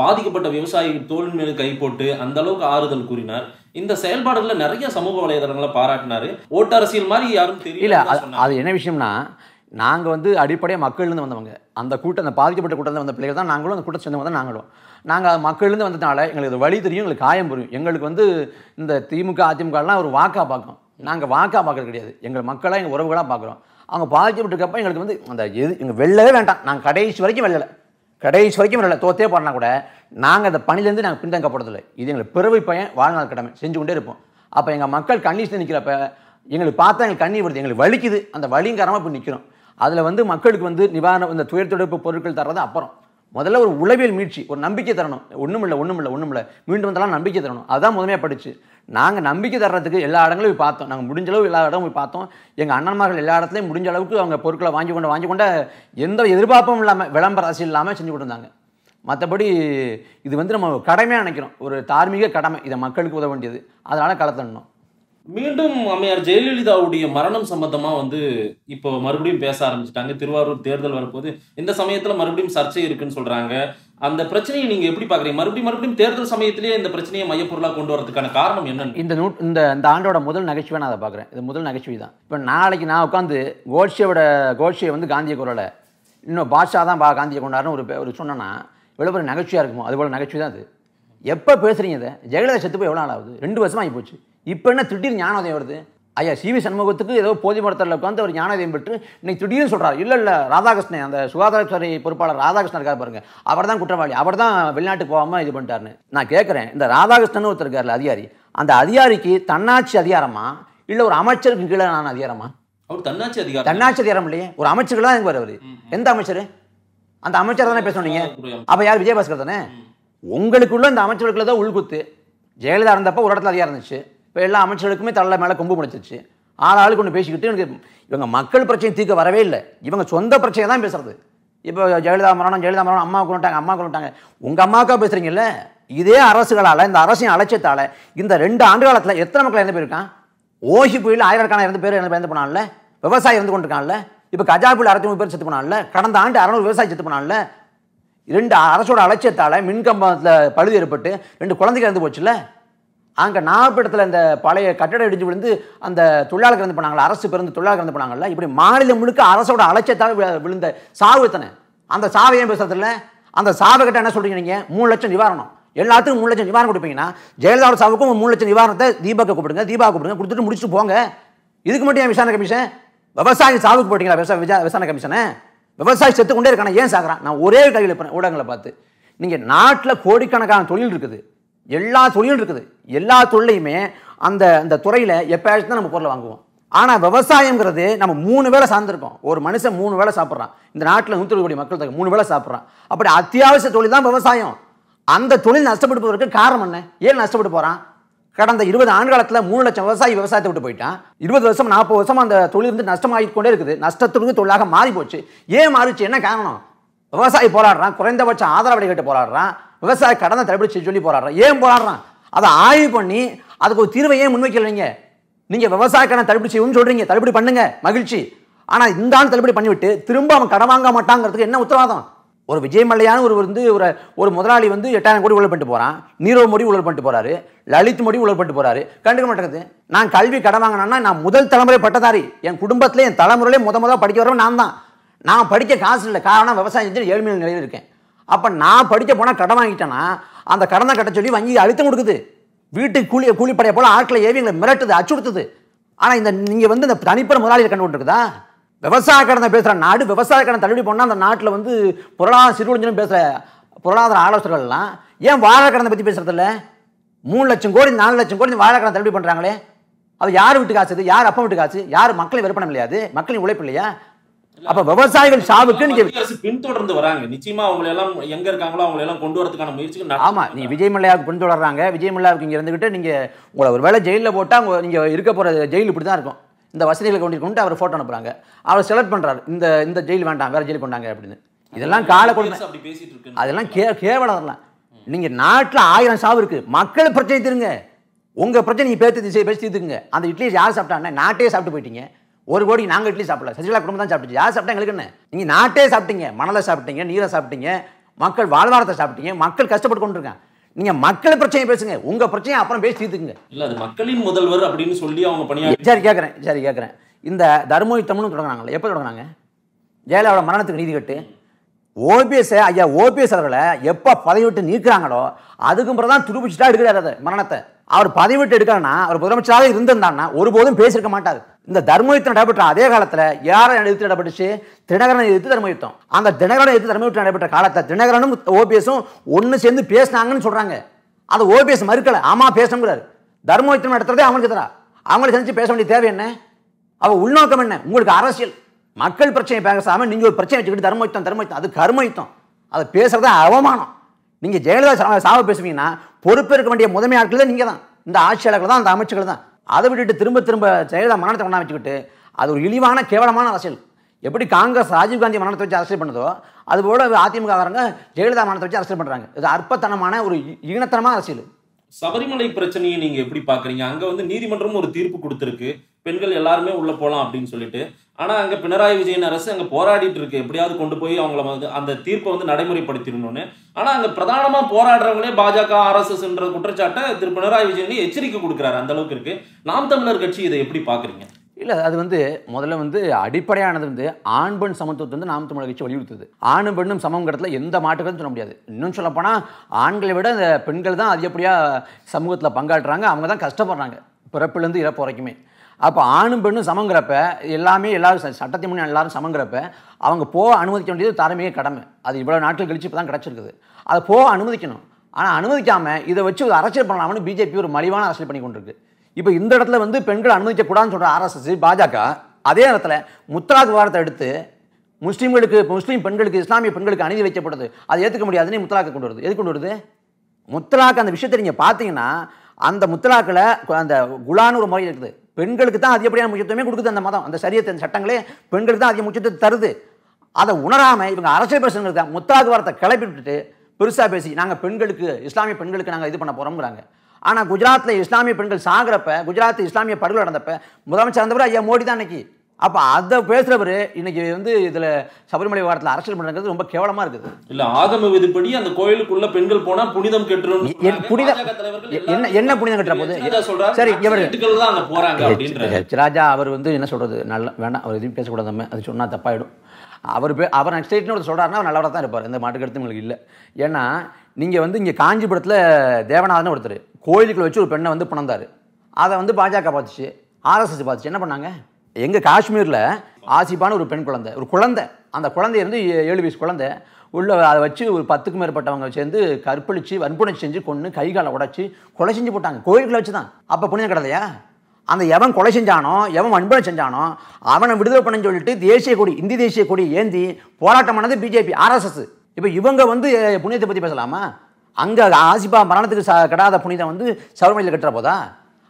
பாதிக்கப்பட்ட விவசாயி தோல் மேல் கை போட்டு அந்த அளவுக்கு ஆறுதல் கூறினார். இந்த செயல்பாடுகளை நிறைய சமூக வலைதளங்களை பாராட்டினாரு. ஓட்டு அரசியல் மாதிரி யாரும் தெரியல அது அது என்ன விஷயம்னா நாங்கள் வந்து அடிப்படையாக மக்கள்லேருந்து வந்தவங்க. அந்த கூட்டம் அந்த பாதிக்கப்பட்ட கூட்டத்தில் வந்த பிள்ளைகள் தான் நாங்களும் அந்த கூட்டம் சேர்ந்தவங்க தான் நாங்களும். நாங்கள் மக்கள்லேருந்து வந்ததுனால எங்களுக்கு வழி தெரியும் எங்களுக்கு காயம் புரியும். எங்களுக்கு வந்து இந்த திமுக அதிமுகலாம் ஒரு வாக்கா பார்க்கும் நாங்கள் வாக்கா பார்க்கறது கிடையாது. எங்கள் மக்களாக எங்கள் உறவுகளாக பார்க்குறோம் அவங்க பாதிக்கப்பட்டிருக்கப்ப எங்களுக்கு வந்து அந்த எது எங்கள் வெள்ளவே வேண்டாம். நாங்கள் கடைசி வரைக்கும் வெள்ளலை கடைசி வரைக்கும் இல்லை தோத்தே பண்ணால் கூட. நாங்கள் அந்த பணிலேருந்து நாங்கள் பின்தங்கப்படுறதில்லை இது எங்களுக்கு பிறவை பையன் வாழ்நாள் கடமை. செஞ்சு கொண்டே இருப்போம். அப்போ எங்கள் மக்கள் கண்ணீர் நிற்கிறப்ப எங்களுக்கு பார்த்தா எங்களுக்கு கண்ணி வருது. எங்களுக்கு வலிக்குது. அந்த வலிங்காரமாக இப்போ நிற்கிறோம் அதில் வந்து மக்களுக்கு வந்து நிவாரணம் இந்த துயர் தொடுப்பு பொருட்கள் தர்றது அப்புறம். முதல்ல ஒரு உளவியல் மீட்சி ஒரு நம்பிக்கை தரணும். ஒன்றும் இல்லை ஒன்றும் இல்லை ஒன்றும் இல்லை. மீண்டும் வந்தாலும் நம்பிக்கை தரணும். அதுதான் முதன்மையாக படிச்சு. நாங்கள் நம்பிக்கை தர்றதுக்கு எல்லா இடங்களும் போய் பார்த்தோம். நாங்கள் முடிஞ்ச அளவு எல்லா இடமும் போய் பார்த்தோம். எங்கள் அண்ணன்மார்கள் எல்லா இடத்துலையும் முடிஞ்ச அளவுக்கு அவங்க பொருட்களை வாங்கி கொண்டு வாங்கி கொண்ட எந்த எதிர்பார்ப்பும் இல்லாமல் விளம்பர அரசியல் இல்லாமல் செஞ்சு கொடுத்தாங்க. மற்றபடி இது வந்து நம்ம கடமையாக நினைக்கிறோம். ஒரு தார்மீக கடமை. இதை மக்களுக்கு உதவ வேண்டியது. அதனால் கலத்தணும் மீண்டும் அம்மையார் ஜெயலலிதாவுடைய மரணம் சம்பந்தமா வந்து இப்போ மறுபடியும் பேச ஆரம்பிச்சிட்டாங்க. திருவாரூர் தேர்தல் வரப்போது இந்த சமயத்துல மறுபடியும் சர்ச்சை இருக்குன்னு சொல்றாங்க. அந்த பிரச்சனையை நீங்க எப்படி பாக்குறீங்க? மறுபடியும் மறுபடியும் தேர்தல் சமயத்திலேயே இந்த பிரச்சனையை மையப்பொருளாக கொண்டு வரதுக்கான காரணம் என்னன்னு. இந்த நூ இந்த இந்த ஆண்டோட முதல் நகைச்சுவை நான் அதை பார்க்குறேன் இது முதல் நகைச்சுவை தான் இப்போ நாளைக்கு நான் உட்காந்து கோட்சேவோட கோட்சே வந்து காந்திய குரலை இன்னும் பாட்ஷா தான் பா காந்தியை கொண்டாருன்னு ஒரு ஒரு சொன்னேன்னா எவ்வளோ பெரிய நகைச்சுவையாக இருக்குமோ? அது போல நகைச்சுவை தான் அது. எப்போ பேசுறீங்க இதை? ஜெயலலிதா செத்து போய் எவ்வளோ நாள் ஆகுது? ரெண்டு வருஷமாக ஆகி போச்சு. இப்போ என்ன திடீர்னு ஞானோதயம் வருது? ஐயா சிவி சண்முகத்துக்கு ஏதோ போதி மரத்தில் உட்காந்து ஒரு ஞானோதயம் பெற்று இன்னைக்கு திடீர்னு சொல்றாரு. இல்லை இல்லை ராதாகிருஷ்ணன் அந்த சுகாதாரத்துறை பொறுப்பாளர் ராதாகிருஷ்ணன் இருக்கார் பாருங்க. அவர் தான் குற்றவாளி. அவர் தான் வெளிநாட்டுக்கு போகாமல் இது பண்ணிட்டாருன்னு. நான் கேட்குறேன் இந்த ராதாகிருஷ்ணன் ஒருத்தர் இருக்கார்ல அதிகாரி. அந்த அதிகாரிக்கு தன்னாட்சி அதிகாரமா? இல்லை ஒரு அமைச்சருக்கு கீழே நான் அதிகாரமா? அவர் தன்னாட்சி அதிகாரம் தன்னாட்சி அதிகாரம் இல்லையே. ஒரு அமைச்சர்கள் தான் எங்க வருவார் எந்த அமைச்சர்? அந்த அமைச்சர் தானே பேச சொன்னீங்க துறை அமைச்சர். அப்போ யார் விஜயபாஸ்கர் தானே? உங்களுக்குள்ள இந்த அமைச்சர்களுக்குள்ள தான் உள்குத்து. ஜெயலலிதா இருந்தப்போ ஒரு இடத்துல அதிகாரம் இருந்துச்சு. இப்போ எல்லா அமைச்சர்களுக்குமே தள்ள மேலே கொம்பு முடிச்சிருச்சு ஆள் ஆளுக்கு ஒன்று பேசிக்கிட்டு எனக்கு இவங்க மக்கள் பிரச்சனை தீர்க்க வரவே இல்லை. இவங்க சொந்த பிரச்சனையை தான் பேசுறது. இப்போ ஜெயலலிதா மரணம் ஜெயலலிதா மரணம் அம்மா கொண்டுட்டாங்க அம்மா கொண்டுட்டாங்க உங்கள் அம்மாக்கா பேசுகிறீங்கல்ல இதே அரசுகளால் இந்த அரசின் அலட்சியத்தால் இந்த ரெண்டு ஆண்டு காலத்தில் எத்தனை மக்கள் இறந்து போயிருக்கான்? ஓசி புயல் ஆயிரக்கணக்கான இறந்து பேர் இறந்து இறந்து போனான்ல? விவசாயி இறந்து கொண்டிருக்கான்ல? இப்போ கஜா புயல் அறுநூறு பேர் செத்து போனான்ல? கடந்த ஆண்டு அறநூறு விவசாயி செத்து போனான்ல? ரெண்டு அரசோட அலட்சியத்தால் மின்கம்பத்தில் பழுது ஏற்பட்டு ரெண்டு குழந்தைங்க இறந்து போச்சுல்ல? அங்கே நாகப்பட்டினத்தில் இந்த பழைய கட்டடம் இடிஞ்சு விழுந்து அந்த தொழிலாளர் இறந்து போனாங்களா அரசு பிறந்து தொழிலாளர் இறந்து போனாங்கல்ல இப்படி மாநிலம் முழுக்க அரசோட அலட்சியத்தால் விழுந்த சாவு எத்தனை? அந்த சாவை ஏன் பேசுறதில்ல அந்த சாவை கிட்ட என்ன சொல்கிறீங்க நீங்கள் மூணு லட்சம் நிவாரணம். எல்லாத்துக்கும் மூணு லட்சம் நிவாரணம் கொடுப்பீங்கன்னா ஜெயலலிதாவோட சாவுக்கும் மூணு லட்சம் நிவாரணத்தை தீபாக்க கூப்பிடுங்க தீபா கூப்பிடுங்க கொடுத்துட்டு முடிச்சுட்டு போங்க. இதுக்கு மட்டும் ஏன் விசாரணை கமிஷன்? விவசாயி சாவுக்கு போட்டீங்களா? விவசாய விசாரணை கமிஷனை? விவசாயி செத்து கொண்டே இருக்கான ஏன் சாகுறான்? நான் ஒரே கையில் ஊடகங்களை பார்த்து. நீங்கள் நாட்டில் கோடிக்கணக்கான தொழில் இருக்குது. எல்லா தொழிலும் இருக்குது. எல்லா தொழிலையுமே அந்த அந்த துறையில் எப்பயாச்சும் தான் நம்ம பொருளை வாங்குவோம். ஆனால் விவசாயங்கிறது நம்ம மூணு வேளை சார்ந்திருக்கோம். ஒரு மனுஷன் மூணு வேளை சாப்பிட்றான். இந்த நாட்டில் நூற்றி கோடி மக்கள் தொகை மூணு வேளை சாப்பிட்றான். அப்படி அத்தியாவசிய தொழில் தான் விவசாயம். அந்த தொழில் நஷ்டப்படுப்பதற்கு காரணம் என்ன? ஏன் நஷ்டப்பட்டு போகிறான் கடந்த இருபது ஆண்டு காலத்தில் மூணு லட்சம் விவசாயி விவசாயத்தை விட்டு போயிட்டான். இருபது வருஷம் நாற்பது வருஷம் அந்த தொழில் வந்து நஷ்டமாகிக்கொண்டே இருக்குது. நஷ்டத்திற்கு தொழிலாக மாறி போச்சு ஏன் மாறிச்சு? என்ன காரணம்? விவசாயி போராடுறான். குறைந்தபட்ச ஆதரவு கேட்டு போராடுறான். விவசாய கடனை தள்ளுபடி செய்ய சொல்லி போராடுறான். ஏன் போராடுறான்? அதை ஆய்வு பண்ணி அதுக்கு ஒரு தீர்வை ஏன் முன்வைக்கலைங்க நீங்கள் விவசாய கடன் தள்ளுபடி செய்யணும்னு சொல்கிறீங்க தள்ளுபடி பண்ணுங்க. மகிழ்ச்சி. ஆனால் இந்த ஆண்டு தள்ளுபடி பண்ணிவிட்டு திரும்ப அவன் கடன் வாங்க மாட்டாங்கிறதுக்கு என்ன உத்தரவாதம்? ஒரு விஜய் மல்லையான ஒரு வந்து ஒரு ஒரு முதலாளி வந்து எட்டாயிரம் கோடி ஊழல் பண்ணிட்டு போகிறான் நீரவ் மோடி ஊழல் பண்ணிட்டு போகிறாரு லலித் மோடி ஊழல் பண்ணிட்டு போகிறாரு கண்டுக்க மாட்டேங்குது. நான் கல்வி கடன் வாங்கினேன்னா நான் முதல் தலைமுறை பட்டதாரி. என் குடும்பத்திலே என் தலைமுறையிலே முத முதல் படிக்க வரவன் நான் தான். நான் படிக்க காசு இல்லை. காரணம் விவசாயம் செஞ்சு ஏழ்மையில் நிலையில் இருக்கேன். அப்போ நான் படிக்க போனால் கடன் வாங்கிட்டேன்னா அந்த கடனை கட்ட சொல்லி வங்கி அழுத்தம் கொடுக்குது. வீட்டுக்கு கூலி கூலிப்படைய போல் ஆட்களை ஏவி எங்களை மிரட்டுது அச்சுறுத்துது. ஆனால் இந்த நீங்கள் வந்து இந்த தனிப்பட முதலாளியை கண்டு கொண்டிருக்குதா விவசாய கடனை பேசுகிற நாடு விவசாய கடன் தள்ளுபடி போனால் அந்த நாட்டில் வந்து பொருளாதார சிறுவஞ்சனம் பேசுகிற பொருளாதார ஆலோசகர்கள்லாம் ஏன் வாழை கடனை பற்றி பேசுறதில்ல மூணு லட்சம் கோடி நாலு லட்சம் கோடி வாழை கடன் தள்ளுபடி பண்ணுறாங்களே அது யார் வீட்டு காசு இது? யார் அப்பா வீட்டு காசு? யார் மக்களின் விற்பனை இல்லையாது மக்களின் உழைப்பு இல்லையா? அப்ப விவசாயிகள் சாவுக்கு நீங்க பின்தொடர்ந்து வராங்க. நிச்சயமா அவங்க எல்லாம் எங்க இருக்காங்களோ அவங்க எல்லாம் கொண்டு வரதுக்கான முயற்சிகள் ஆமா நீ விஜய் மல்லையாவுக்கு பின்தொடர்றாங்க விஜய் மல்லையாவுக்கு இங்க இருந்துகிட்டு நீங்க உங்களை ஒரு வேளை ஜெயிலில் போட்டா உங்க நீங்க இருக்க போற ஜெயில் இப்படி தான் இருக்கும். இந்த வசதிகளை கொண்டு கொண்டு அவர் போட்டோ அனுப்புறாங்க. அவர் செலக்ட் பண்றாரு. இந்த இந்த ஜெயில் வேண்டாம் வேற ஜெயில் கொண்டாங்க அப்படின்னு. இதெல்லாம் கால கொடுமை. அதெல்லாம் கே கேவலம் அதெல்லாம் நீங்க நாட்டுல ஆயிரம் சாவு இருக்கு. மக்கள் பிரச்சனை தீருங்க. உங்கள் பிரச்சனை பேசி திசை பேசி தீர்த்துக்குங்க. அந்த இட்லி யார் சாப்பிட்டாங்க நாட்டே சாப்பிட்டு போயிட்டீங்க. ஒரு கோடி நாங்கள் இட்லி சாப்பிடல. சசிகலா குடும்பம் தான் சாப்பிட்டுச்சு. யார் சாப்பிட்டா எங்களுக்கு என்ன நீங்கள் நாட்டே சாப்பிட்டீங்க. மணலை சாப்பிட்டீங்க நீரை சாப்பிட்டீங்க மக்கள் வாழ்வாரத்தை சாப்பிட்டீங்க மக்கள் கஷ்டப்பட்டு கொண்டு இருக்காங்க நீங்கள் மக்கள் பிரச்சனையை பேசுங்க. உங்கள் பிரச்சனையை அப்புறம் பேசி தீர்த்துக்குங்க. இல்ல அது மக்களின் முதல்வர் அப்படின்னு சொல்லி அவங்க பணியாற்றி சரி கேட்குறேன் சரி கேட்குறேன் இந்த தர்மயுத்தம்னு தொடங்கினாங்களே எப்போ தொடங்கினாங்க ஜெயலலிதாவோட மரணத்துக்கு நீதி கட்டு. ஓபிஎஸ் ஐயா ஓபிஎஸ் அவர்களை எப்போ பதவி விட்டு நீக்குறாங்களோ அதுக்கு பிறகு தான் துருபிச்சுட்டா எடுக்கிறார் அது மரணத்தை. அவர் பதவி விட்டு எடுக்கலன்னா அவர் முதலமைச்சராக இருந்திருந்தான்னா ஒருபோதும் பேசியிருக்க மாட்டார். இந்த தர்மயுத்தம் நடைபெற்ற அதே காலத்தில் யாரை எதிர்த்து நடைபெற்றுச்சு தினகரனை எதிர்த்து தர்மயுத்தம். அந்த தினகரனை எதிர்த்து தர்மயுத்தம் நடைபெற்ற காலத்தை தினகரனும் ஓபிஎஸும் ஒன்று சேர்ந்து பேசினாங்கன்னு சொல்கிறாங்க அது ஓபிஎஸ் மறுக்கலை. ஆமாம் பேசணுங்கிறாரு தர்மயுத்தம் நடத்துறதே அவங்களுக்கு எதிரா? அவங்களை சந்திச்சு பேச வேண்டிய தேவை என்ன? அவள் உள்நோக்கம் என்ன? உங்களுக்கு அரசியல். மக்கள் பிரச்சனை பேசாமல் நீங்கள் ஒரு பிரச்சனை வச்சுக்கிட்டு தர்மயுத்தம் தர்மயுத்தம் அது கர்மயுத்தம். அதை பேசுறது அவமானம். நீங்கள் ஜெயலலிதா சா- சாவ பேசுவீங்கன்னா பொறுப்பேற்க வேண்டிய முதன்மை ஆட்கள் தான் நீங்கள் தான் இந்த ஆட்சியாளர்கள் தான் அந்த அமைச்சர்கள் தான் அதை விட்டுட்டு திரும்ப திரும்ப ஜெயலலிதா மரணத்தை கொண்டா வச்சுக்கிட்டு அது ஒரு இழிவான கேவலமான அரசியல். எப்படி காங்கிரஸ் ராஜீவ்காந்தி மரணத்தை வச்சு அரசியல் பண்ணுதோ அதுபோல அதிமுககாரங்க ஜெயலலிதா மரணத்தை வச்சு அரசியல் பண்ணுறாங்க இது அற்பத்தனமான ஒரு ஈனத்தனமான அரசியல். சபரிமலை பிரச்சனையை நீங்க எப்படி பாக்குறீங்க? அங்க வந்து நீதிமன்றம் ஒரு தீர்ப்பு கொடுத்திருக்கு. பெண்கள் எல்லாருமே உள்ள போகலாம் அப்படின்னு சொல்லிட்டு. ஆனா அங்க பினராயி விஜயன் அரசு அங்க போராடிட்டு இருக்கு. எப்படியாவது கொண்டு போய் அவங்கள வந்து அந்த தீர்ப்பை வந்து நடைமுறைப்படுத்திடணும்னு. ஆனா அங்க பிரதானமா போராடுறவங்களே பாஜக ஆர்எஸ்எஸ்ன்ற குற்றச்சாட்டை திரு பினராயி விஜயன் எச்சரிக்கை கொடுக்குறாரு. அந்த அளவுக்கு இருக்கு. நாம் தமிழர் கட்சி இதை எப்படி பாக்குறீங்க இல்லை அது வந்து முதல்ல வந்து அடிப்படையானது வந்து ஆண் பெண் சமத்துவத்தை வந்து நாம் தமிழர் கட்சி வலியுறுத்துது. ஆணும் பெண்ணும் சமங்கிறதுல எந்த மாற்றுகளும் சொல்ல முடியாது. இன்னும் சொல்லப்போனால் ஆண்களை விட இந்த பெண்கள் தான் அதிகப்படியாக சமூகத்தில் பங்காற்றுறாங்க. அவங்க தான் கஷ்டப்படுறாங்க. பிறப்புலேருந்து இறப்பு வரைக்குமே. அப்போ ஆணும் பெண்ணும் சமங்கிறப்ப எல்லாமே எல்லாரும் சட்டத்தை முன்னே எல்லாரும் சமங்கிறப்ப அவங்க போக அனுமதிக்க வேண்டியது தார்மீக கடமை. அது இவ்வளோ நாட்கள் கழிச்சு இப்போ தான் கிடச்சிருக்குது. அதை போக அனுமதிக்கணும். ஆனால் அனுமதிக்காமல் இதை வச்சு ஒரு அரசியல் பண்ணலாம்னு பிஜேபி ஒரு மலிவான அரசியல் பண்ணி கொண்டிருக்கு. இப்போ இந்த இடத்துல வந்து பெண்கள் அனுமதிக்கக்கூடாதுன்னு சொல்கிற ஆர்எஸ்எஸ் பாஜக அதே இடத்துல முத்தலாக் விவாதத்தை எடுத்து முஸ்லீம்களுக்கு முஸ்லீம் பெண்களுக்கு இஸ்லாமிய பெண்களுக்கு அநீதி வைக்கப்படுது அதை ஏற்றுக்க முடியாதுன்னு முத்தலாக்கை கொண்டு வருது. எது கொண்டு வருது? முத்தலாக் அந்த விஷயத்தை நீங்கள் பார்த்தீங்கன்னா அந்த முத்தலாக்கில் அந்த குலான்னு ஒரு முறை இருக்குது. பெண்களுக்கு தான் அதிகப்படியான முக்கியத்துவமே கொடுக்குது அந்த மதம். அந்த சரியத்தை அந்த சட்டங்களே பெண்களுக்கு தான் அதிக முக்கியத்துவம் தருது. அதை உணராமல் இவங்க அரசியல் பேசுகிறத முத்தாக வாரத்தை கிளப்பி விட்டுட்டு பெருசாக பேசி நாங்கள் பெண்களுக்கு இஸ்லாமிய பெண்களுக்கு நாங்கள் இது பண்ண போகிறோம்ங்கிறாங்க ஆனால் குஜராத்தில் இஸ்லாமிய பெண்கள் சாகிறப்ப குஜராத் இஸ்லாமிய படுகொலை நடந்தப்ப முதலமைச்சர் இருந்தவர் ஐயா மோடி தான் அன்னைக்கு. அப்போ அதை பேசுகிறவர் இன்னைக்கு வந்து இதில் சபரிமலை விவகாரத்தில் அரசியல் பண்ணுறது ரொம்ப கேவலமாக இருக்குது. இல்ல ஆகம விதிப்படி அந்த கோயிலுக்குள்ள பெண்கள் போனா புனிதம் கெட்டுரும். புனிதம் என்ன என்ன புனிதம் கட்டுற போது சரி இவர் ஹெச் ராஜா அவர் வந்து என்ன சொல்றது? நல்ல வேண்டாம் அவர் எதுவும் பேசக்கூடாது நம்ம. அது சொன்னால் தப்பாயிடும். அவர் பே அவர் நெக்ஸ்ட் ஸ்டேட்னு ஒரு சொல்கிறாருன்னா அவர் நல்லவராக தான் இருப்பார். இந்த மாட்டு கருத்து உங்களுக்கு இல்லை. ஏன்னா நீங்கள் வந்து இங்கே காஞ்சிபுரத்தில் தேவநாதன் ஒருத்தர் கோயிலுக்குள்ள வச்சு ஒரு பெண்ணை வந்து பிணந்தார். அதை வந்து பாஜக பார்த்துச்சு ஆர்எஸ்எஸ் பார்த்துச்சு என்ன பண்ணாங்க? எங்கள் காஷ்மீரில் ஆசிப்பான ஒரு பெண் குழந்தை ஒரு குழந்தை. அந்த குழந்தை இருந்து ஏ- ஏழு வயசு குழந்தை. உள்ள அதை வச்சு ஒரு பத்துக்கும் மேற்பட்டவங்க சேர்ந்து கற்பழித்து வன்புணர்ச்சி செஞ்சு கொன்று கை காலை உடைச்சி கொலை செஞ்சு போட்டாங்க. கோயில்களை வச்சு தான் அப்போ புனிதம் கிடையாதையா அந்த எவன் கொலை செஞ்சானோ எவன் வன்முறை செஞ்சானோ அவனை விடுதலை பண்ண சொல்லிட்டு தேசிய கொடி இந்தி தேசிய கொடி ஏந்தி போராட்டம் பண்ணது பிஜேபி ஆர்எஸ்எஸ். இப்போ இவங்க வந்து புனிதத்தை பற்றி பேசலாமா? அங்கே ஆசிபா மரணத்துக்கு ச கெடாத புனிதம் வந்து சபரிமலையில் கட்டுற போதா?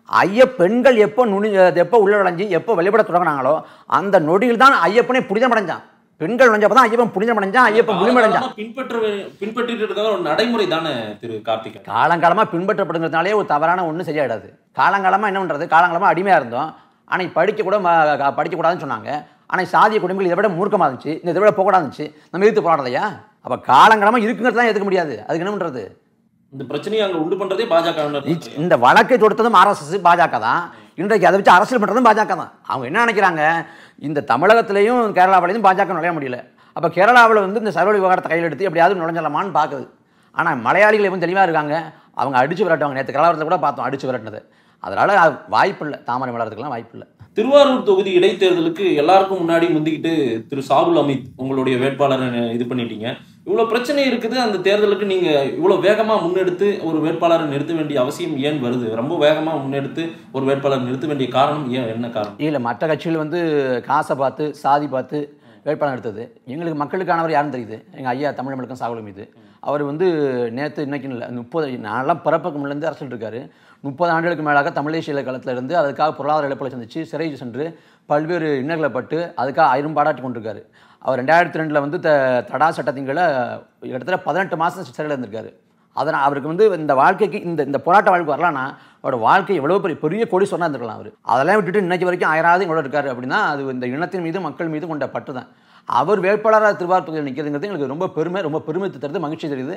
ஐய பெண்கள் எப்போ நுனி எப்போ உள்ள நுழைஞ்சு எப்போ வெளிப்பட தொடங்கினாங்களோ அந்த நொடியில் தான் ஐயப்பனே புனிதம் அடைஞ்சான் பெண்கள் நுழைஞ்சப்போ தான் ஐயப்பன் புனிதம் அடைஞ்சான் ஐயப்பன் புனிமடைஞ்சான் காலகாலமா பின்பற்ற பின்பற்றிட்டு ஒரு நடைமுறை தானே திரு கார்த்திகன்? காலங்காலமாக பின்பற்றப்படுங்கிறதுனாலே ஒரு தவறான ஒன்றும் சரியாயிடாது. காலங்காலமாக என்ன பண்ணுறது காலங்காலமாக அடிமையாக இருந்தோம். ஆனால் படிக்க கூட ம- க- படிக்கக்கூடாதுன்னு சொன்னாங்க. ஆனால் சாதிய குடும்பங்கள் இதை விட மூர்க்கமாக இருந்துச்சு. இந்த இதை விட போகக்கூடாது இருந்துச்சு. நம்ம எதிர்த்து போராடலையா? அப்போ காலங்காலமாக இருக்குங்கிறது தான் எதுக்க முடியாது. அதுக்கு என்ன பண்ணுறது இந்த பிரச்சனையை அங்க உண்டு பண்றதே பாஜக இந்த வழக்கை தொடுத்ததும் ஆர்எஸ்எஸ் பாஜக தான். இன்றைக்கு அதை வச்சு அரசியல் பண்ணுறதும் பாஜக தான். அவங்க என்ன நினைக்கிறாங்க? இந்த தமிழகத்திலையும் கேரளாவிலையும் பாஜக நுழைய முடியல. அப்போ கேரளாவில் வந்து இந்த சர்வ விவகாரத்தை கையில் எடுத்து எப்படியாவது நுழைஞ்சலாமான்னு பார்க்குது. ஆனால் மலையாளிகள் எப்பவும் தெளிவாக இருக்காங்க? அவங்க அடிச்சு விரட்டுவாங்க. நேற்று கலவரத்தில் கூட பார்த்தோம் அடிச்சு விரட்டினது. அதனால் வாய்ப்பு இல்லை. தாமரை மலர்றதுக்கெல்லாம் வாய்ப்பு இல்லை. திருவாரூர் தொகுதி இடைத்தேர்தலுக்கு எல்லாருக்கும் முன்னாடி முந்திக்கிட்டு திரு சாகுல் அமித் உங்களுடைய வேட்பாளரை இது பண்ணிட்டீங்க. இவ்வளோ பிரச்சனை இருக்குது அந்த தேர்தலுக்கு நீங்கள் இவ்வளோ வேகமாக முன்னெடுத்து ஒரு வேட்பாளரை நிறுத்த வேண்டிய அவசியம் ஏன் வருது? ரொம்ப வேகமாக முன்னெடுத்து ஒரு வேட்பாளர் நிறுத்த வேண்டிய காரணம் ஏன் என்ன காரணம்? இல்லை மற்ற கட்சிகள் வந்து காசை பார்த்து சாதி பார்த்து வேட்பாளர் எடுத்தது. எங்களுக்கு மக்களுக்கானவர் யாருன்னு தெரியுது? எங்கள் ஐயா தமிழ் மக்களுக்கும் சாகுல மீது. அவர் வந்து நேற்று இன்னைக்கு இல்லை முப்பது நான்லாம் பிறப்புக்கு முன்னிலேருந்து அரசியல் இருக்காரு. முப்பது ஆண்டுகளுக்கு மேலாக தமிழ் தேசிய காலத்தில் இருந்து அதுக்காக பொருளாதார இழப்புகளை சந்திச்சு சிறை சென்று பல்வேறு இன்னல்களை பட்டு அதுக்காக அயரும் பாடாட்டி கொண்டிருக்காரு. அவர் ரெண்டாயிரத்தி ரெண்டில் வந்து த தடா சட்டத்தின்களை கிட்டத்தட்ட பதினெட்டு மாதம் சிறையில் இருந்திருக்காரு. அதனால் அவருக்கு வந்து இந்த வாழ்க்கைக்கு இந்த இந்த போராட்ட வாழ்க்கை வரலான்னா அவரோட வாழ்க்கை எவ்வளோ பெரிய பெரிய கொடி சொன்னால் இருந்திருக்கலாம் அவர். அதெல்லாம் விட்டுட்டு இன்னைக்கு வரைக்கும் ஆயிராவது எங்களோட இருக்காரு அப்படின்னா அது இந்த இனத்தின் மீது மக்கள் மீது கொண்ட பட்டு தான் அவர் வேட்பாளராக திருவாரூர் தொகுதியில் நிற்கிறதுங்கிறது எங்களுக்கு ரொம்ப பெருமை ரொம்ப பெருமை தருது மகிழ்ச்சி தெரியுது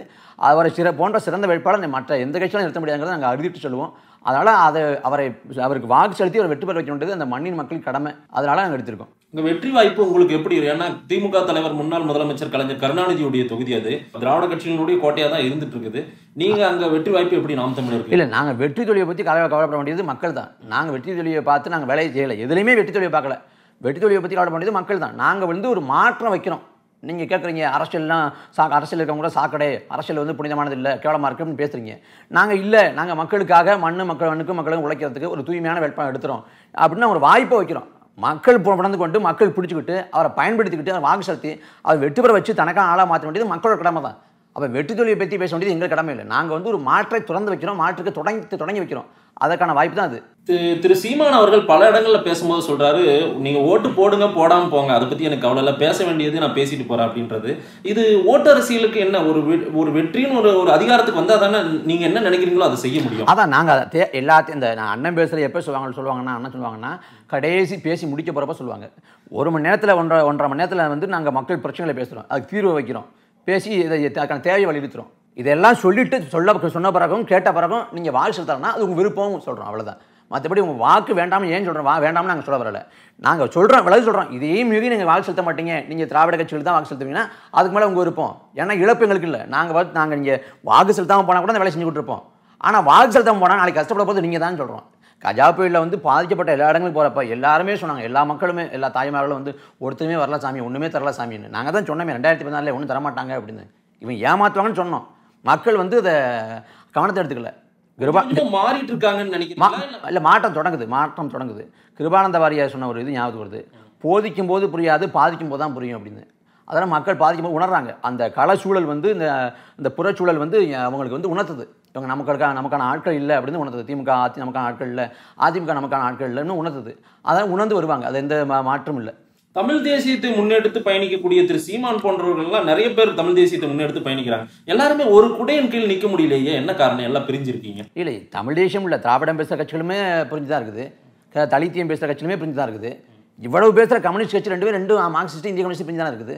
அவரை சிற போன்ற சிறந்த வேட்பாளர் மற்ற எந்த கட்சியிலும் நிறுத்த முடியாதுங்கிறத நாங்கள் அறுதிட்டு சொல்லுவோம். அதனால் அதை அவரை அவருக்கு வாக்கு செலுத்தி அவரை வெற்றி பெற வைக்க வேண்டியது அந்த மண்ணின் மக்களின் கடமை. அதனால் நாங்கள் எடுத்திருக்கோம். இந்த வெற்றி வாய்ப்பு உங்களுக்கு எப்படி ஏன்னா திமுக தலைவர் முன்னாள் முதலமைச்சர் கலைஞர் கருணாநிதியுடைய தொகுதி அது. திராவிட கட்சிகளுடைய கோட்டையா தான் இருந்துட்டு இருக்குது. நீங்க அங்க வெற்றி வாய்ப்பு எப்படி நாம் தமிழர் இல்லை நாங்கள் வெற்றி தொழிலை பற்றி கவலை கவலைப்பட வேண்டியது மக்கள் தான். நாங்கள் வெற்றி தொழிலை பார்த்து நாங்கள் வேலையை செய்யலை. எதுலையுமே வெற்றி தொழிலை பார்க்கல. வெற்றி தொழிலை பற்றி கவலைப்பட வேண்டியது மக்கள் தான். நாங்கள் வந்து ஒரு மாற்றம் வைக்கிறோம் நீங்கள் கேட்குறீங்க அரசியல்லாம் சா அரசியல் இருக்கவங்க கூட சாக்கடை அரசியல் வந்து புனிதமானது இல்லை கேவலமாக இருக்குன்னு பேசுகிறீங்க நாங்கள் இல்லை நாங்கள் மக்களுக்காக மண்ணு மக்கள் மண்ணுக்கும் மக்களுக்கும் உழைக்கிறதுக்கு ஒரு தூய்மையான வேட்பாளர் எடுத்துகிறோம் அப்படின்னு ஒரு வாய்ப்பை வைக்கிறோம். மக்கள் புணர்ந்து கொண்டு மக்கள் பிடிச்சிக்கிட்டு அவரை பயன்படுத்திக்கிட்டு அவரை வாக்கு செலுத்தி அவர் வெற்றி பெற வச்சு தனக்கான ஆளாக மாற்ற வேண்டியது மக்களோட கடமை தான். அப்போ வெற்றி தொழிலை பற்றி பேச வேண்டியது எங்கள் கடமை இல்லை. நாங்கள் வந்து ஒரு மாற்றை திறந்து வைக்கிறோம் மாற்றுக்கு தொடங்கி தொடங்கி வைக்கிறோம். அதற்கான வாய்ப்பு தான் அது. திரு- திரு சீமான் அவர்கள் பல இடங்கள்ல பேசும்போது சொல்றாரு நீங்க ஓட்டு போடுங்க போடாம போங்க. அதை பத்தி எனக்கு இல்லை. பேச வேண்டியது நான் பேசிட்டு போறேன் அப்படின்றது. இது ஓட்டு அரசியலுக்கு என்ன ஒரு ஒரு வெற்றின்னு ஒரு ஒரு அதிகாரத்துக்கு வந்தா தானே நீங்க என்ன நினைக்கிறீங்களோ அதை செய்ய முடியும். அதான் நாங்கள் அதை எல்லாத்தையும் இந்த நான் அண்ணன் பேசுகிற எப்போ சொல்லுவாங்க சொல்லுவாங்கன்னா அண்ணன் சொல்லுவாங்கன்னா கடைசி பேசி முடிக்க போகிறப்ப சொல்லுவாங்க. ஒரு மணி நேரத்தில் ஒன்றரை ஒன்றரை மணி நேரத்தில் வந்து நாங்கள் மக்கள் பிரச்சனைகளை பேசுகிறோம் அதுக்கு தீர்வு வைக்கிறோம். பேசி இதை தேவையை வலியுறுத்துறோம். இதெல்லாம் சொல்லிட்டு சொல்ல சொன்ன பிறகும் கேட்ட பிறகும் நீங்கள் வாக்கு செலுத்தலைன்னா அது உங்கள் விருப்பம் சொல்கிறோம் அவ்வளோதான் மற்றபடி உங்கள் வாக்கு வேண்டாம்னு ஏன் சொல்கிறோம் வா வேண்டாம்னு நாங்கள் சொல்ல வரல. நாங்கள் சொல்கிறோம் விலகு சொல்கிறோம் இதே மீறி நீங்கள் வாக்கு செலுத்த மாட்டீங்க. நீங்கள் திராவிட கட்சியில் தான் வாக்கு செலுத்துவீங்கன்னா அதுக்கு மேலே உங்கள் விருப்பம். ஏன்னா இழப்பு எங்களுக்கு இல்லை. நாங்கள் நாங்கள் இங்கே வாக்கு செலுத்தாமல் போனால் கூட அந்த வேலை செஞ்சு கொடுத்துருப்போம். ஆனால் வாக்கு செலுத்தாமல் போனால் நாளைக்கு கஷ்டப்பட போது நீங்கள் தான் சொல்கிறோம் கஜா புயலில் வந்து பாதிக்கப்பட்ட எல்லா இடங்களும் போகிறப்ப எல்லாருமே சொன்னாங்க. எல்லா மக்களுமே எல்லா தாய்மார்களும் வந்து ஒருத்தருமே வரல சாமி ஒன்றுமே தரல சாமின்னு. நாங்கள் தான் சொன்னோமே ரெண்டாயிரத்தி பதினாலில் ஒன்றும் தரமாட்டாங்க அப்படின்னு. இவன் ஏமாற்றுவாங்கன்னு சொன்னோம். மக்கள் வந்து இதை கவனத்தை எடுத்துக்கல. கிருபா மாறிட்டு இருக்காங்கன்னு இல்ல மாற்றம் தொடங்குது மாற்றம் தொடங்குது. கிருபானந்த வாரியார் சொன்ன ஒரு இது ஞாபகம் வருது. போதிக்கும் போது புரியாது பாதிக்கும் போது தான் புரியும் அப்படின்னு. அதெல்லாம் மக்கள் பாதிக்கும் போது உணர்றாங்க. அந்த களச்சூழல் வந்து இந்த இந்த புறச்சூழல் வந்து அவங்களுக்கு வந்து உணர்த்துது. இவங்க நமக்கான நமக்கான ஆட்கள் இல்லை அப்படின்னு உணர்த்துது. திமுக அதி நமக்கான ஆட்கள் இல்லை அதிமுக நமக்கான ஆட்கள் இல்லைன்னு உணர்த்துது. அதான் உணர்ந்து வருவாங்க. அது எந்த மாற்றமும் இல்லை. தமிழ் தேசியத்தை முன்னெடுத்து பயணிக்கக்கூடிய திரு சீமான் போன்றவர்கள்லாம் நிறைய பேர் தமிழ் தேசியத்தை முன்னெடுத்து பயணிக்கிறாங்க. எல்லாருமே ஒரு குடையின் கீழ் நிற்க முடியலையே என்ன காரணம்? எல்லாம் பிரிஞ்சிருக்கீங்க. இல்லை தமிழ் தேசியம் இல்லை திராவிடம் பேசுகிற கட்சிகளுமே புரிஞ்சு தான் இருக்குது தலித்தியம் பேசுகிற கட்சிகளுமே புரிஞ்சு தான் இருக்குது. இவ்வளவு பேசுகிற கம்யூனிஸ்ட் கட்சி ரெண்டு பேரும் ரெண்டும் மார்க்சிஸ்ட் இந்திய கம்யூனிஸ்ட் புரிஞ்சுதான் இருக்குது.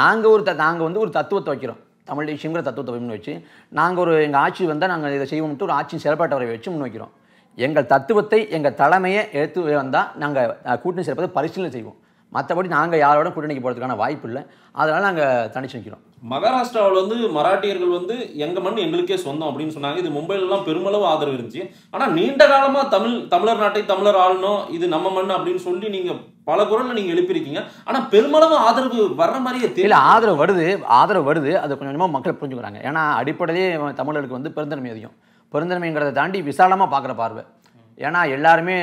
நாங்கள் ஒரு த நாங்கள் வந்து ஒரு தத்துவத்தை வைக்கிறோம். தமிழ் தேசியங்கிற தத்துவத்தை முன் வச்சு நாங்கள் ஒரு எங்கள் ஆட்சி வந்தால் நாங்கள் இதை செய்வோம்ட்டு ஒரு ஆட்சியின் செயல்பாட்டவரை வச்சு முன் வைக்கிறோம். எங்கள் தத்துவத்தை எங்கள் தலைமையை எடுத்து வந்தால் நாங்கள் கூட்டணி சேர்ப்பதை பரிசீலனை செய்வோம். மற்றபடி நாங்கள் யாரோட கூட்டணிக்கு போகிறதுக்கான வாய்ப்பு இல்லை. அதனால் நாங்கள் தனிச்சு நிற்கிறோம் மகாராஷ்டிராவில் வந்து மராட்டியர்கள் வந்து எங்க மண் எங்களுக்கே சொந்தம் அப்படின்னு சொன்னாங்க. இது மும்பைல எல்லாம் பெருமளவு ஆதரவு இருந்துச்சு. ஆனா நீண்ட காலமா தமிழ் தமிழர் நாட்டை தமிழர் ஆளணும் இது நம்ம மண் அப்படின்னு சொல்லி நீங்க பல குரல்ல நீங்க எழுப்பியிருக்கீங்க. ஆனா பெருமளவு ஆதரவு வர்ற மாதிரியே தெரியல ஆதரவு வருது ஆதரவு வருது. அது கொஞ்சம் கொஞ்சமாக மக்கள் புரிஞ்சுக்கிறாங்க. ஏன்னா அடிப்படையிலே தமிழர்களுக்கு வந்து பெருந்தன்மை அதிகம். பெருந்தன்மைங்கிறத தாண்டி விசாலமாக பார்க்குற பார்வை. ஏன்னா எல்லாருமே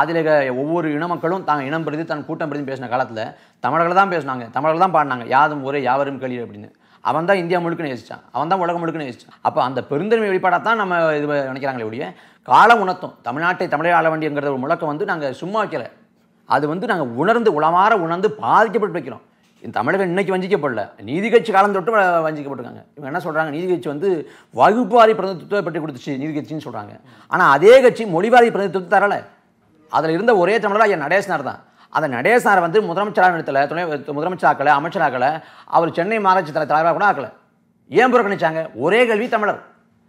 ஆதிலக ஒவ்வொரு இன மக்களும் தாங்க இனம் பிரதி தன் கூட்டம் பிரதி பேசின காலத்தில் தமிழர்கள் தான் பேசினாங்க. தமிழர்கள் தான் பாடினாங்க. யாதும் ஒரே யாவரும் கேள்வி அப்படின்னு. அவன் தான் இந்தியா முழுக்க நேசிச்சான். அவன் தான் உலகம் முழுக்க நேசித்தான் அப்போ அந்த பெருந்தன்மை வெளிப்பாடாக தான் நம்ம இது நினைக்கிறாங்களே ஒழிய காலம் உணர்த்தும். தமிழ்நாட்டை தமிழை ஆள வேண்டியங்கிற ஒரு முழக்கம் வந்து நாங்கள் சும்மா வைக்கலை. அது வந்து நாங்கள் உணர்ந்து உளமாற உணர்ந்து பாதிக்கப்பட்டு வைக்கிறோம். தமிழகம் இன்றைக்கி வஞ்சிக்கப்படல. நீதி கட்சி காலம் தொட்டு வஞ்சிக்கப்பட்டிருக்காங்க. இவங்க என்ன சொல்கிறாங்க நீதி கட்சி வந்து வகுப்புவாரி பிரதிநிதித்துவத்தை பற்றி கொடுத்துச்சு நீதி கட்சின்னு சொல்கிறாங்க ஆனால் அதே கட்சி மொழிவாரி பிரதிநிதித்துவத்தை தரலை. அதில் இருந்த ஒரே தமிழராக ஐயா நடேசனார் தான். அந்த நடேசனார் வந்து முதலமைச்சராக நிறுத்தலை துணை முதலமைச்சர் ஆக்கலை அமைச்சராக்கலை. அவர் சென்னை மாநகராட்சி தலை தலைவராக கூட ஆக்கலை. ஏன் புறக்கணிச்சாங்க? ஒரே கல்வி தமிழர்.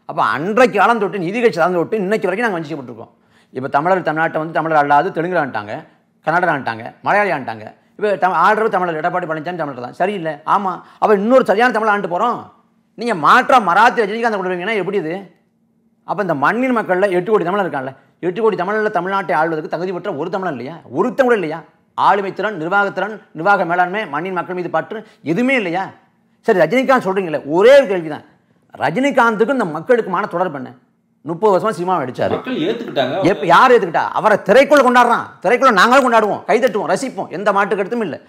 அப்போ அன்றைக்கு காலம் தொட்டு நீதி கட்சி காலம் தொட்டு இன்னைக்கு வரைக்கும் நாங்கள் வஞ்சிக்கப்பட்டிருக்கோம். இப்போ தமிழர் தமிழ்நாட்டை வந்து தமிழர் அல்லாது தெலுங்கு ஆண்டாங்க கன்னடா ஆண்டாங்க மலையாளி ஆண்டாங்க இப்போ தமிழ் ஆள்றவர் தமிழர் எடப்பாடி பழனிசாமி தமிழர் தான். சரியில்லை. ஆமாம் அப்போ இன்னொரு சரியான தமிழ் ஆண்டு போகிறோம் நீங்கள் மாற்றம் மராத்தி ரஜினிகாந்த் கொண்டு வருவீங்கன்னா எப்படி இது? அப்போ இந்த மண்ணின் மக்களில் எட்டு கோடி தமிழர் இருக்காங்கல்ல. எட்டு கோடி தமிழில் தமிழ்நாட்டை ஆள்வதற்கு தகுதி பெற்ற ஒரு தமிழன் இல்லையா? ஒருத்தம் கூட இல்லையா? ஆளுமை திறன் நிர்வாகத்திறன் நிர்வாக மேலாண்மை மண்ணின் மக்கள் மீது பற்று எதுவுமே இல்லையா? சரி ரஜினிகாந்த் சொல்கிறீங்களே ஒரே ஒரு கேள்வி தான் ரஜினிகாந்துக்கும் இந்த மக்களுக்குமான தொடர்பு என்ன? முப்பது வருஷமா சினிமா நடிச்சாரு. மக்கள் ஏத்துக்கிட்டாங்க. எப்ப யார் ஏத்துக்கிட்டா? அவரை திரைக்குள்ள கொண்டாடுறான். திரைக்குள்ள நாங்களும் கொண்டாடுவோம். கைதட்டுவோம் ரசிப்போம். எந்த மாட்டு கருத்தும் இல்லை.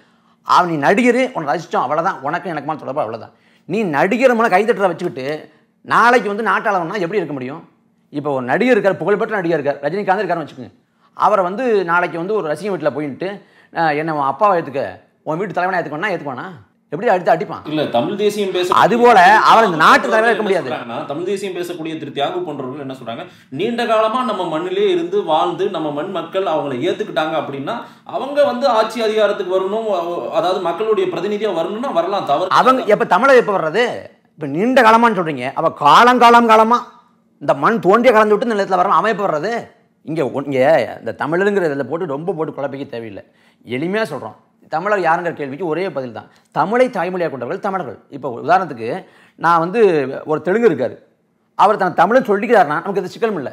அவன் நீ நடிகர் உன்னை ரசிச்சோம். அவ்வளவுதான். உனக்கு எனக்குமான தொடர்பு அவ்வளவுதான். நீ நடிகர் மூலம் கைதட்டுறத வச்சுக்கிட்டு நாளைக்கு வந்து நாட்டாளவனா எப்படி இருக்க முடியும்? இப்போ ஒரு நடிகர் இருக்கார் புகழ்பெற்ற நடிகர் இருக்கார் ரஜினிகாந்த் இருக்காருன்னு வச்சுக்கோங்க. அவரை வந்து நாளைக்கு வந்து ஒரு ரசிகன் வீட்டில் போயிட்டு என்ன உன் அப்பாவை ஏற்றுக்க உன் வீட்டு தலைவனை ஏற்றுக்கணும்னா ஏற்றுக்கோனா எப்படி அடித்து அடிப்பான்? இல்ல தமிழ் தேசியம் பேச அதுபோல அவர் இந்த நாட்டு தலைவரா இருக்க முடியாது. தமிழ் தேசியம் பேசக்கூடிய திரு தியாகு போன்றவர்கள் என்ன சொல்றாங்க? நீண்ட காலமா நம்ம மண்ணிலே இருந்து வாழ்ந்து நம்ம மண் மக்கள் அவங்கள ஏத்துக்கிட்டாங்க அப்படின்னா அவங்க வந்து ஆட்சி அதிகாரத்துக்கு வரணும் அதாவது மக்களுடைய பிரதிநிதியா வரணும்னா வரலாம் தவறு அவங்க எப்போ தமிழர் எப்போ வர்றது? இப்போ நீண்ட காலமான்னு சொல்கிறீங்க அப்போ காலங்காலம் காலமாக இந்த மண் தோண்டிய கலந்து விட்டு இந்த நிலத்தில் வர அவன் எப்போ வர்றது? இங்கே இங்கே இந்த தமிழருங்கிற இதில் போட்டு ரொம்ப போட்டு குழப்பிக்க தேவையில்லை. எளிமையாக சொல்கிறோம் தமிழர் யாருங்கிற கேள்விக்கு ஒரே பதில் தான் தமிழை தாய்மொழியாக கொண்டவர்கள் தமிழர்கள். இப்போ உதாரணத்துக்கு நான் வந்து ஒரு தெலுங்கு இருக்கார். அவர் தன் தமிழை சொல்லிக்கிறாருன்னா நமக்கு இது சிக்கலும் இல்லை.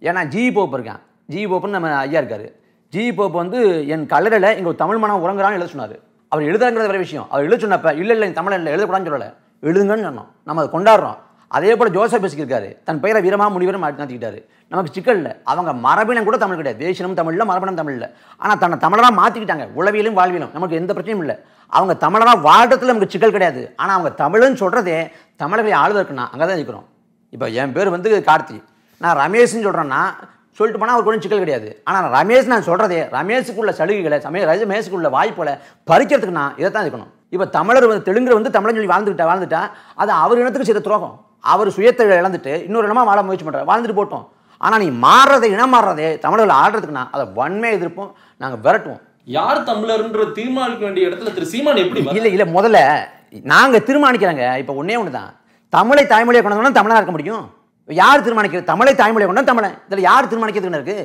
ஏன்னா ஜி போப் இருக்கான். ஜி போப்புன்னு நம்ம ஐயா இருக்கார். ஜி போப் வந்து என் கல்லறையில் இங்கே ஒரு தமிழ் மனம் உறங்குறான்னு எழுத சொன்னார். அவர் எழுதுறங்கிறது வேறு விஷயம். அவர் எழுத சொன்னப்ப இல்லை இல்லை தமிழ் இல்லை எழுதக்கூடாதுன்னு சொல்லலை. எழுதுங்கன்னு சொன்னோம். நம்ம அதை கொண்டாடுறோம். அதே போல் ஜோசப் பேசிக்கிருக்காரு. தன் பெயரை வீரமாக முனிவரும் மாற்றிக்கிட்டாரு நமக்கு சிக்கல் இல்லை. அவங்க மரபினம் கூட தமிழ் கிடையாது. தேசியம் தமிழில் மரபினம் தமிழில். ஆனால் தன்னை தமிழராக மாற்றிக்கிட்டாங்க உளவியலும் வாழ்வியலும். நமக்கு எந்த பிரச்சனையும் இல்லை. அவங்க தமிழராக வாழ்றதுல நமக்கு சிக்கல் கிடையாது. ஆனால் அவங்க தமிழ்னு சொல்கிறதே தமிழர்களை ஆளுதற்குண்ணா அங்கே தான் இருக்கிறோம் இப்போ என் பேர் வந்து கார்த்தி. நான் ரமேஷ்னு சொல்கிறேன்னா சொல்லிட்டு போனால் அவருக்கு ஒன்றும் சிக்கல் கிடையாது. ஆனால் ரமேஷ் நான் சொல்கிறதே ரமேஷுக்குள்ள சலுகைகளை சமய ரமேஷுக்குள்ள வாய்ப்புகளை பறிக்கிறதுக்கு நான் இதை தான் இருக்கணும் இப்போ தமிழர் வந்து தெலுங்கர் வந்து தமிழன் சொல்லி வாழ்ந்துக்கிட்டா வாழ்ந்துட்டா அது அவர் இனத்துக்கு செய்த துரோகம். அவர் சுயத்தை இழந்துட்டு இன்னொரு இனமா வாழ முயற்சி பண்ணுறாரு வாழ்ந்துட்டு போட்டோம். ஆனால் நீ மாறுறதை இனம் மாறுறதே தமிழர்கள் ஆடுறதுக்குன்னா அதை வன்மையை எதிர்ப்போம் நாங்கள் விரட்டுவோம். யார் தமிழர்ன்ற தீர்மானிக்க வேண்டிய இடத்துல திரு சீமான் எப்படி இல்லை இல்லை முதல்ல நாங்கள் தீர்மானிக்கிறோங்க இப்போ ஒன்றே ஒன்று தான் தமிழை தாய்மொழியை கொண்டவங்க தமிழாக இருக்க முடியும். யார் தீர்மானிக்கிறது? தமிழை தாய்மொழியை கொண்டா தமிழன். இதில் யார் தீர்மானிக்கிறதுன்னு இருக்கு?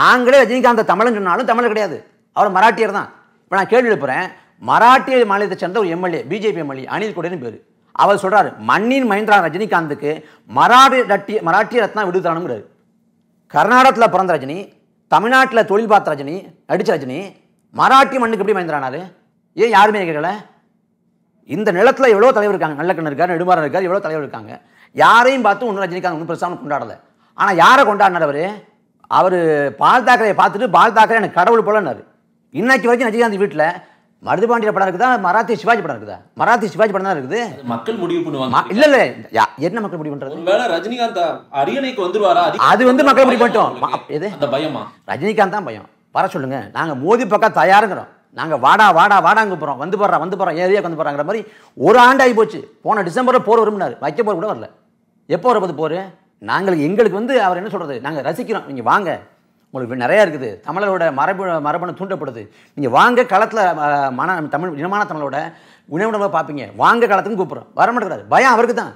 நாங்களே ரஜினிகாந்த் தமிழன் சொன்னாலும் தமிழர் கிடையாது. அவர் மராட்டியர் தான் இப்போ நான் கேள்வி எழுப்புறேன் மராட்டிய மாநிலத்தை சேர்ந்த ஒரு எம்எல்ஏ பிஜேபி எம்எல்ஏ அனில் கொடேன்னு பேர். அவர் சொல்கிறார் மண்ணின் மகேந்திரா ரஜினிகாந்துக்கு மராடி ரட்டிய மராட்டிய ரத்னா விடுதலானுங்கிறாரு கர்நாடகத்தில் பிறந்த ரஜினி தமிழ்நாட்டில் தொழில் பார்த்த ரஜினி நடித்த ரஜினி மராட்டி மண்ணுக்கு எப்படி மகேந்திரானாரு ஏன் யாருமே கேட்கல? இந்த நிலத்தில் எவ்வளோ தலைவர் இருக்காங்க? நல்லக்கண்ணன் இருக்கார் நெடுமாறன் இருக்கார் எவ்வளோ தலைவர் இருக்காங்க? யாரையும் பார்த்து ஒன்றும் ரஜினிகாந்த் ஒன்றும் பெருசாக கொண்டாடலை. ஆனால் யாரை கொண்டாடினார் அவர்? அவர் பால் தாக்கரையை பார்த்துட்டு பால் தாக்கரே எனக்கு கடவுள் போலன்னாரு. இன்னைக்கு வரைக்கும் ரஜினிகாந்த் வீட்டில் மருதுபாண்டிய படம் இருக்குதா? மராத்தி சிவாஜி படம் இருக்குதா? மராத்தி சிவாஜி படம் தான் இருக்குது. மக்கள் முடிவு பண்ணுவாங்க. இல்ல இல்ல என்ன மக்கள் முடிவு பண்றது? ரஜினிகாந்த் அரியணைக்கு வந்துருவாரா? அது வந்து மக்கள் முடிவு பண்ணிட்டோம். எது? அந்த பயமா? ரஜினிகாந்த் தான் பயம். வர சொல்லுங்க. நாங்க மோதி பக்கம் தயாருங்கிறோம். நாங்க வாடா வாடா வாடாங்க போறோம் வந்து போறோம் வந்து போறோம் ஏரியாக்கு வந்து போறாங்கிற மாதிரி ஒரு ஆண்டு ஆகி போச்சு. போன டிசம்பர்ல போர் வரும்னாரு. வைக்க போர் கூட வரல. எப்போ வரப்போது போர்? நாங்களுக்கு எங்களுக்கு வந்து அவர் என்ன சொல்றது? நாங்க ரசிக்கிறோம். நீங்க வாங்க. உங்களுக்கு நிறைய இருக்குது. தமிழரோட மரபு மரபணு தூண்டப்படுது. நீங்க வாங்க களத்துல அஹ், மன தமிழ் இனமான தமிழோட உணவுணவை பார்ப்பீங்க. வாங்க களத்துக்கு கூப்பிடுறோம். வர மாட்டேங்கிறாரு. பயம் அவருக்கு தான்